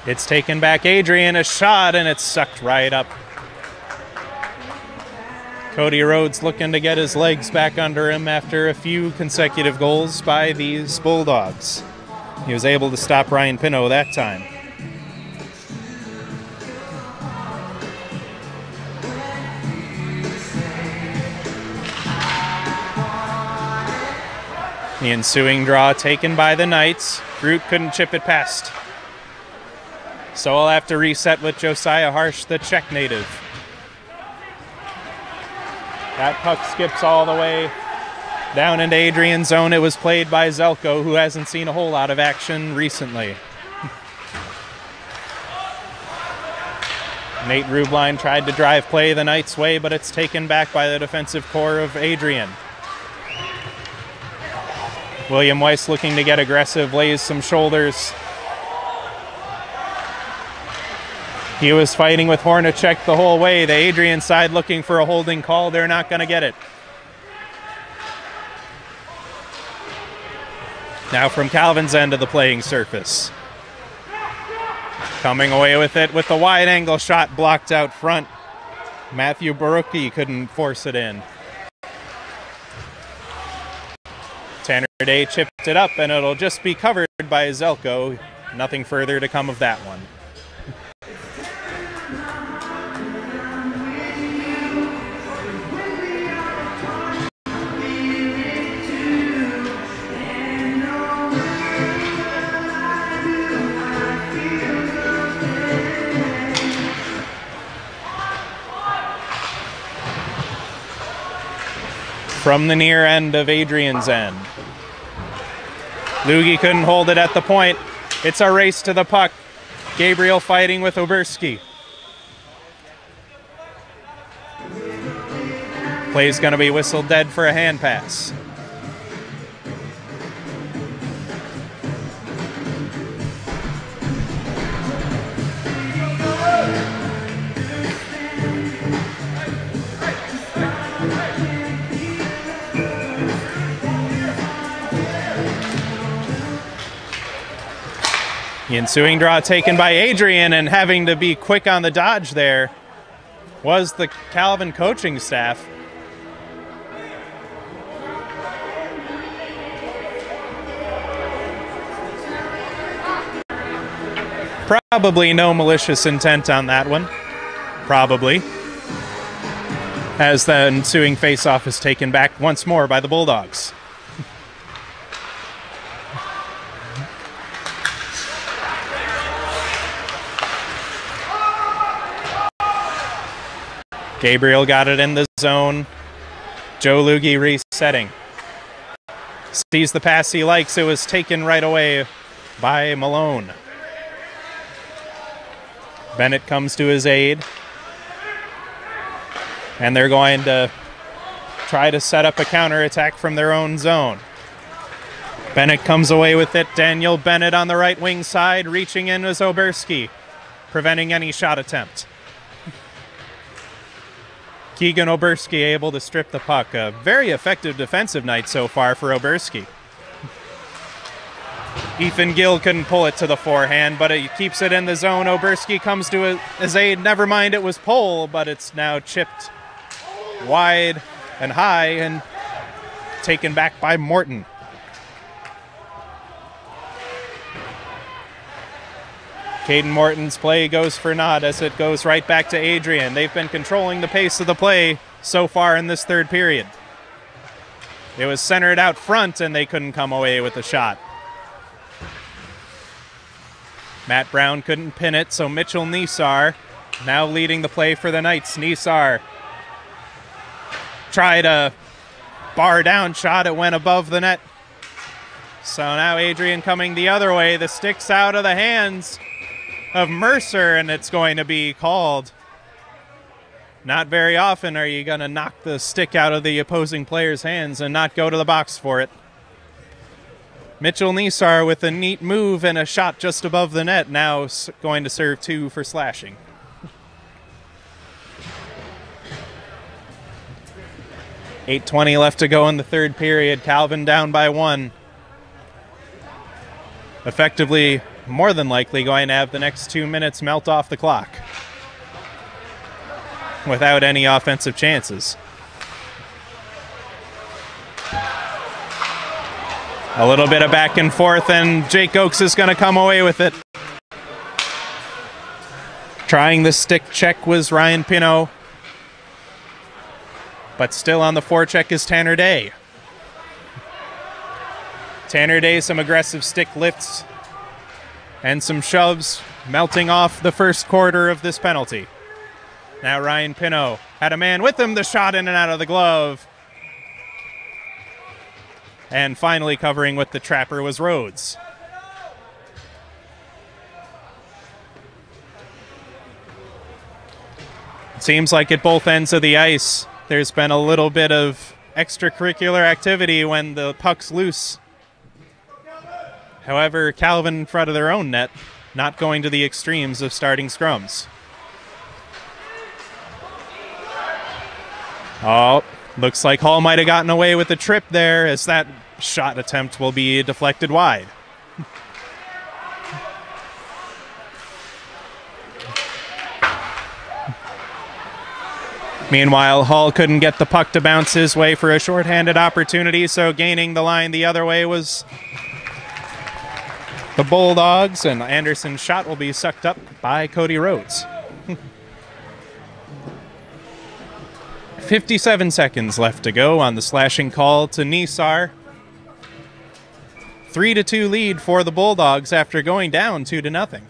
It's taken back Adrian, a shot, and it's sucked right up. Cody Rhodes looking to get his legs back under him after a few consecutive goals by these Bulldogs. He was able to stop Ryan Pino that time. The ensuing draw taken by the Knights. Groot couldn't chip it past. So I'll have to reset with Josiah Harsh, the Czech native. That puck skips all the way down into Adrian's zone. It was played by Zelko, who hasn't seen a whole lot of action recently. Nate Rubline tried to drive play the Knights' way, but it's taken back by the defensive core of Adrian. William Weiss looking to get aggressive, lays some shoulders. He was fighting with Hornacek the whole way. The Adrian side looking for a holding call. They're not going to get it. Now from Calvin's end of the playing surface. Coming away with it with the wide angle shot blocked out front. Matthew Barucki couldn't force it in. Tanner Day chipped it up and it'll just be covered by Zelko. Nothing further to come of that one. from the near end of Adrian's end. Lugie couldn't hold it at the point. It's a race to the puck. Gabriel fighting with Oberski. Play's going to be whistled dead for a hand pass. The ensuing draw taken by Adrian and having to be quick on the dodge there was the Calvin coaching staff. Probably no malicious intent on that one. Probably. As the ensuing face-off is taken back once more by the Bulldogs. Gabriel got it in the zone. Joe Lugie resetting. Sees the pass he likes. It was taken right away by Malone. Bennett comes to his aid. And they're going to try to set up a counterattack from their own zone. Bennett comes away with it. Daniel Bennett on the right wing side, reaching in as Oberski, preventing any shot attempt. Keegan Oberski able to strip the puck. A very effective defensive night so far for Oberski. Ethan Gill couldn't pull it to the forehand, but he keeps it in the zone. Oberski comes to his aid. Never mind, it was Pohl, but it's now chipped wide and high and taken back by Morton. Caden Morton's play goes for naught as it goes right back to Adrian. They've been controlling the pace of the play so far in this third period. It was centered out front and they couldn't come away with a shot. Matt Brown couldn't pin it, so Mitchell Nisar now leading the play for the Knights. Nisar tried a bar down shot, it went above the net. So now Adrian coming the other way. The stick's out of the hands of Mercer, and it's going to be called. Not very often are you going to knock the stick out of the opposing player's hands and not go to the box for it. Mitchell Nisar with a neat move and a shot just above the net, now going to serve two for slashing. Eight twenty left to go in the third period. Calvin down by one. Effectively more than likely going to have the next two minutes melt off the clock without any offensive chances. A little bit of back and forth, and Jake Oakes is going to come away with it. Trying the stick check was Ryan Pino. But still on the forecheck is Tanner Day. Tanner Day, some aggressive stick lifts and some shoves melting off the first quarter of this penalty. Now Ryan Pino had a man with him, the shot in and out of the glove. And finally covering with the trapper was Rhodes. It seems like at both ends of the ice, there's been a little bit of extracurricular activity when the puck's loose. However, Calvin in front of their own net, not going to the extremes of starting scrums. Oh, looks like Hall might have gotten away with the trip there as that shot attempt will be deflected wide. Meanwhile, Hall couldn't get the puck to bounce his way for a shorthanded opportunity, so gaining the line the other way was the Bulldogs, and Anderson's shot will be sucked up by Cody Rhodes. 57 seconds left to go on the slashing call to Nisar. 3 to 2 lead for the Bulldogs after going down 2 to nothing.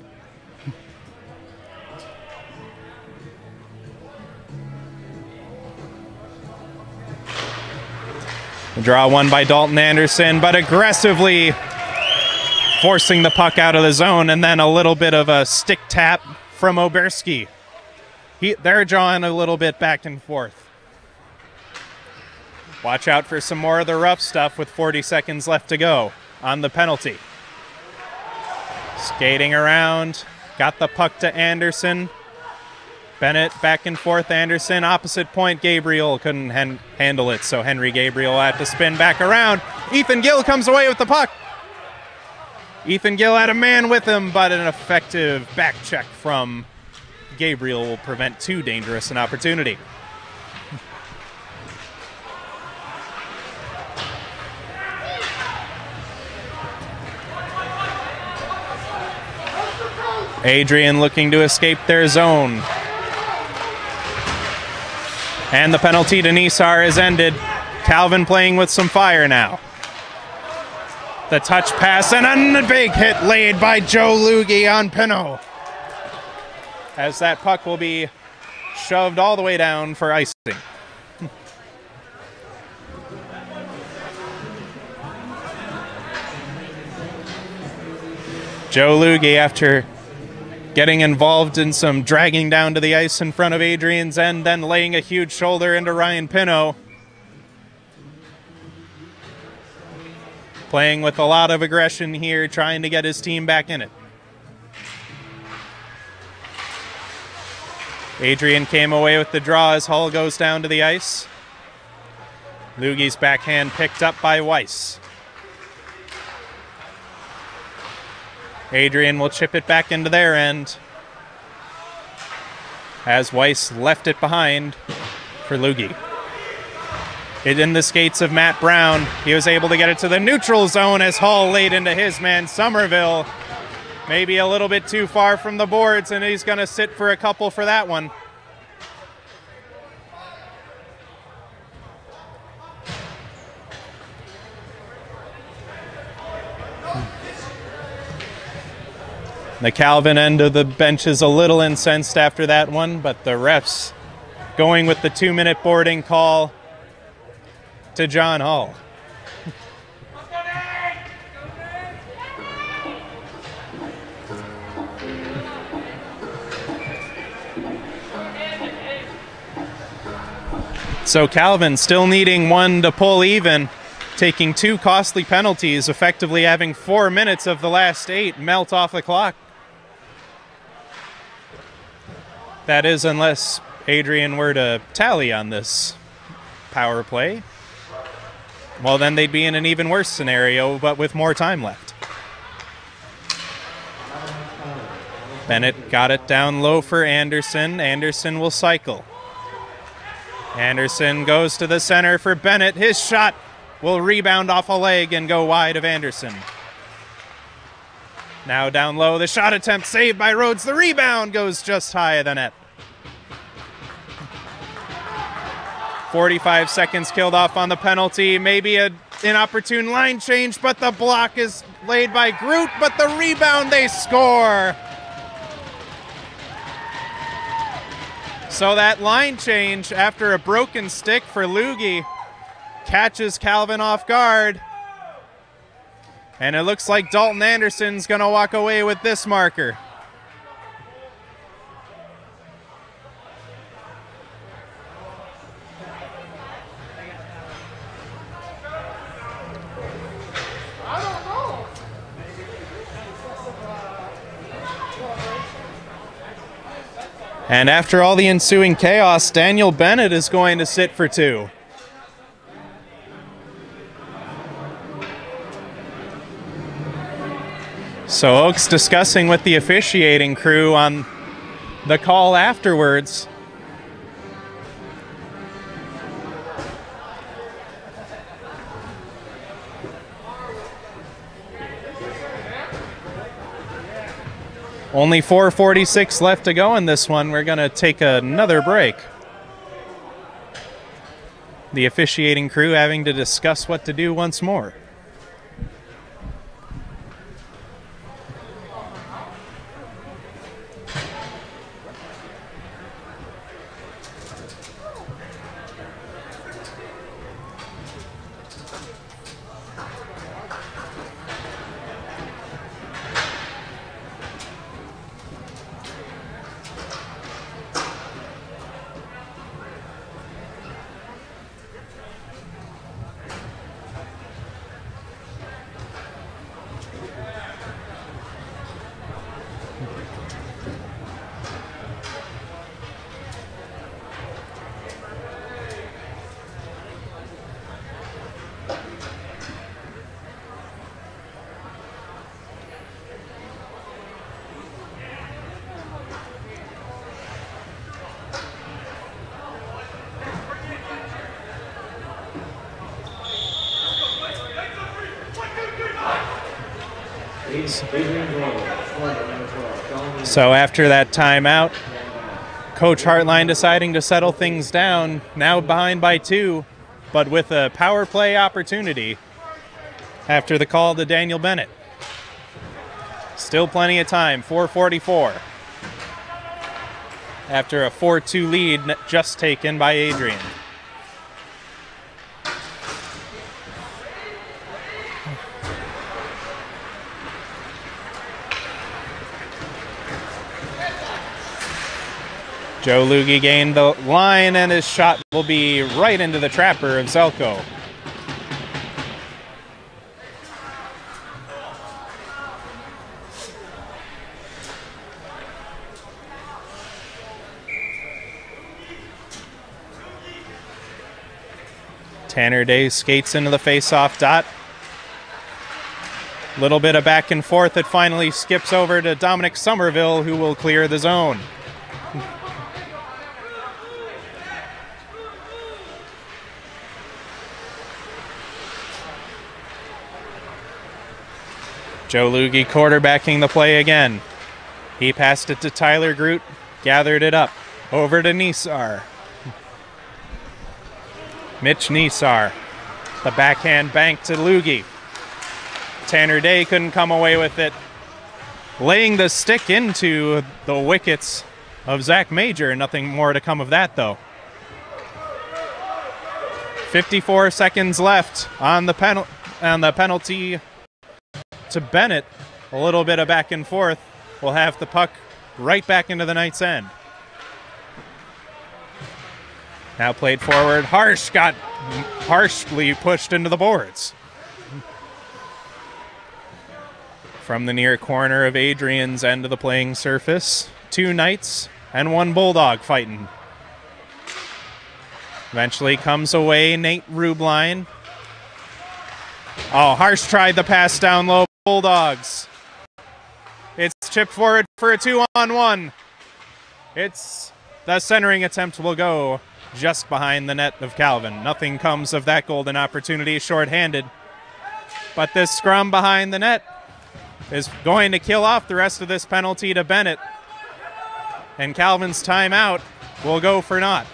Draw one by Dalton Anderson, but aggressively forcing the puck out of the zone, and then a little bit of a stick tap from Oberski. He, they're drawing a little bit back and forth. Watch out for some more of the rough stuff with 40 seconds left to go on the penalty. Skating around, got the puck to Anderson. Bennett back and forth. Anderson opposite point. Gabriel couldn't han- handle it, so Henry Gabriel had to spin back around. Ethan Gill comes away with the puck. Ethan Gill had a man with him, but an effective back check from Gabriel will prevent too dangerous an opportunity. Adrian looking to escape their zone. And the penalty to Nisar is ended. Calvin playing with some fire now. The touch pass and a big hit laid by Joe Lugie on Pino. As that puck will be shoved all the way down for icing. Joe Lugie, after getting involved in some dragging down to the ice in front of Adrian's end, then laying a huge shoulder into Ryan Pino. Playing with a lot of aggression here, trying to get his team back in it. Adrian came away with the draw as Hull goes down to the ice. Lugie's backhand picked up by Weiss. Adrian will chip it back into their end. As Weiss left it behind for Lugie. In the skates of Matt Brown. He was able to get it to the neutral zone as Hall laid into his man Somerville. Maybe a little bit too far from the boards, and he's going to sit for a couple for that one. Hmm. The Calvin end of the bench is a little incensed after that one, but the refs going with the two minute boarding call to John Hall. So Calvin still needing one to pull even, taking two costly penalties, effectively having four minutes of the last eight melt off the clock. That is, unless Adrian were to tally on this power play. Well, then they'd be in an even worse scenario, but with more time left. Bennett got it down low for Anderson. Anderson will cycle. Anderson goes to the center for Bennett. His shot will rebound off a leg and go wide of Anderson. Now down low, the shot attempt saved by Rhodes. The rebound goes just high of the net. 45 seconds killed off on the penalty. Maybe an inopportune line change, but the block is laid by Groot, but the rebound, they score. So that line change after a broken stick for Lugie catches Calvin off guard. And it looks like Dalton Anderson's going to walk away with this marker. And after all the ensuing chaos, Daniel Bennett is going to sit for two. So Oakes discussing with the officiating crew on the call afterwards. Only 446 left to go in this one. We're going to take another break. The officiating crew having to discuss what to do once more. So after that timeout, Coach Hartline deciding to settle things down, now behind by two, but with a power play opportunity after the call to Daniel Bennett. Still plenty of time, 444. After a 4 2 lead just taken by Adrian. Joe Lugie gained the line, and his shot will be right into the trapper of Zelko. Tanner Day skates into the face-off dot. Little bit of back and forth. It finally skips over to Dominic Somerville, who will clear the zone. Joe Lugie quarterbacking the play again. He passed it to Tyler Groot, gathered it up. Over to Nisar. Mitch Nisar. The backhand bank to Lugie. Tanner Day couldn't come away with it. Laying the stick into the wickets of Zach Major. Nothing more to come of that, though. 54 seconds left on the, pen- on the penalty to Bennett. A little bit of back and forth. We'll have the puck right back into the Knights' end. Now played forward. Harsh got harshly pushed into the boards. From the near corner of Adrian's end of the playing surface, two Knights and one Bulldog fighting. Eventually comes away Nate Rubline. Oh, Harsh tried the pass down low. Bulldogs. It's chipped forward for a two on one. It's the centering attempt will go just behind the net of Calvin. Nothing comes of that golden opportunity, shorthanded. But this scrum behind the net is going to kill off the rest of this penalty to Bennett. And Calvin's timeout will go for naught.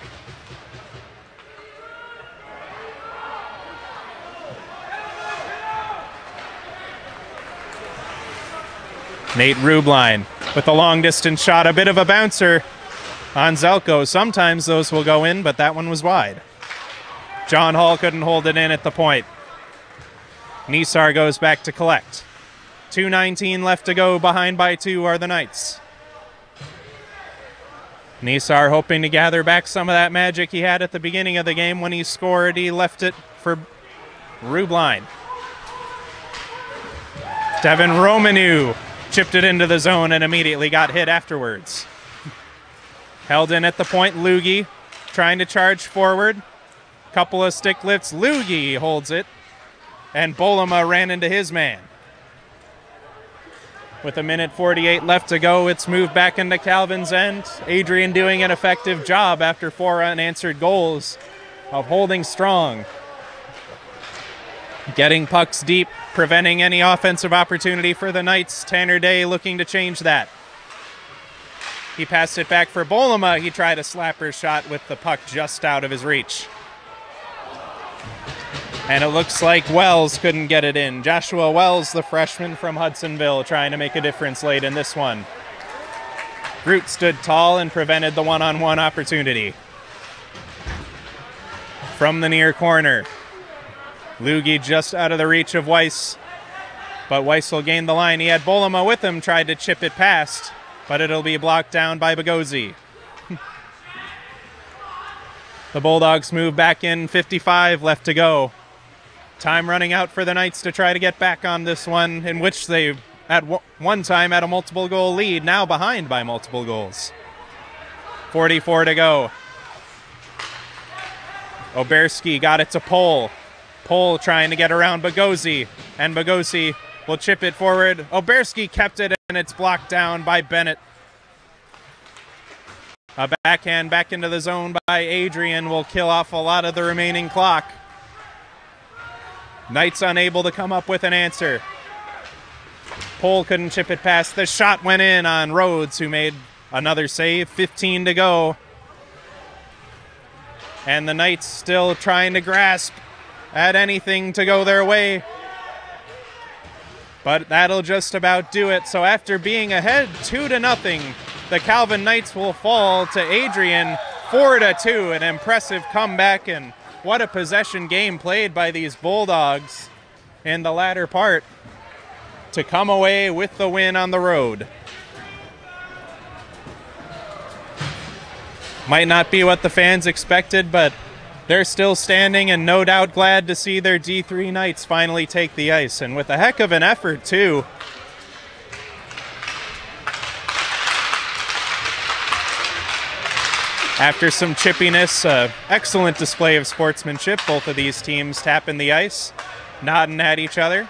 Nate Rubline with a long distance shot, a bit of a bouncer. on Zelko. Sometimes those will go in, but that one was wide. John Hall couldn't hold it in at the point. Nisar goes back to collect. 2.19 left to go. Behind by two are the Knights. Nisar hoping to gather back some of that magic he had at the beginning of the game when he scored. He left it for Rubline. Devin Romanu chipped it into the zone and immediately got hit afterwards. Held in at the point, Lugie trying to charge forward. Couple of stick lifts. Lugie holds it. And Bolema ran into his man. With a minute 48 left to go, it's moved back into Calvin's end. Adrian doing an effective job after four unanswered goals of holding strong. Getting pucks deep, preventing any offensive opportunity for the Knights. Tanner Day looking to change that. He passed it back for Bolema. He tried a slapper shot with the puck just out of his reach. And it looks like Wells couldn't get it in. Joshua Wells, the freshman from Hudsonville, trying to make a difference late in this one. Groot stood tall and prevented the one on one opportunity. From the near corner, Lugie just out of the reach of Weiss. But Weiss will gain the line. He had Bolema with him, tried to chip it past, but it'll be blocked down by Bagotzi. the Bulldogs move back in, 55 left to go. Time running out for the Knights to try to get back on this one, in which they, at one time, had a multiple goal lead, now behind by multiple goals. 44 to go. Oberski got it to Pohl. Pohl trying to get around Bagotzi, and Bagotzi will chip it forward. Oberski kept it, and it's blocked down by Bennett. A backhand back into the zone by Adrian will kill off a lot of the remaining clock. Knights unable to come up with an answer. Pohl couldn't chip it past. The shot went in on Rhodes, who made another save. 15 to go. And the Knights still trying to grasp at anything to go their way. But that'll just about do it. So after being ahead two to nothing, the Calvin Knights will fall to Adrian four to two. An impressive comeback and what a possession game played by these Bulldogs in the latter part to come away with the win on the road. Might not be what the fans expected, but they're still standing and no doubt glad to see their D3 Knights finally take the ice. And with a heck of an effort, too. After some chippiness, uh, excellent display of sportsmanship. Both of these teams tapping the ice, nodding at each other.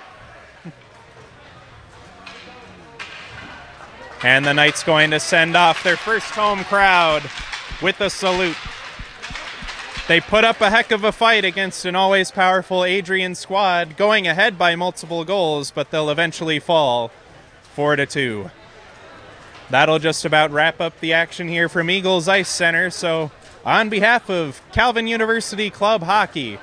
And the Knights going to send off their first home crowd with a salute. They put up a heck of a fight against an always powerful Adrian squad, going ahead by multiple goals, but they'll eventually fall 4 to 2. That'll just about wrap up the action here from Eagles Ice Center. So, on behalf of Calvin University Club Hockey,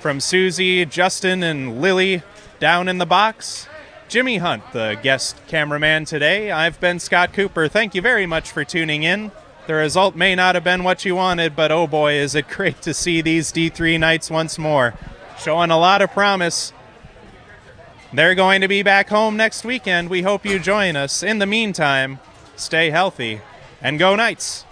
from Susie, Justin, and Lily down in the box, Jimmy Hunt, the guest cameraman today. I've been Scott Cooper. Thank you very much for tuning in. The result may not have been what you wanted, but oh boy, is it great to see these D3 Knights once more. Showing a lot of promise. They're going to be back home next weekend. We hope you join us. In the meantime, stay healthy and go Knights.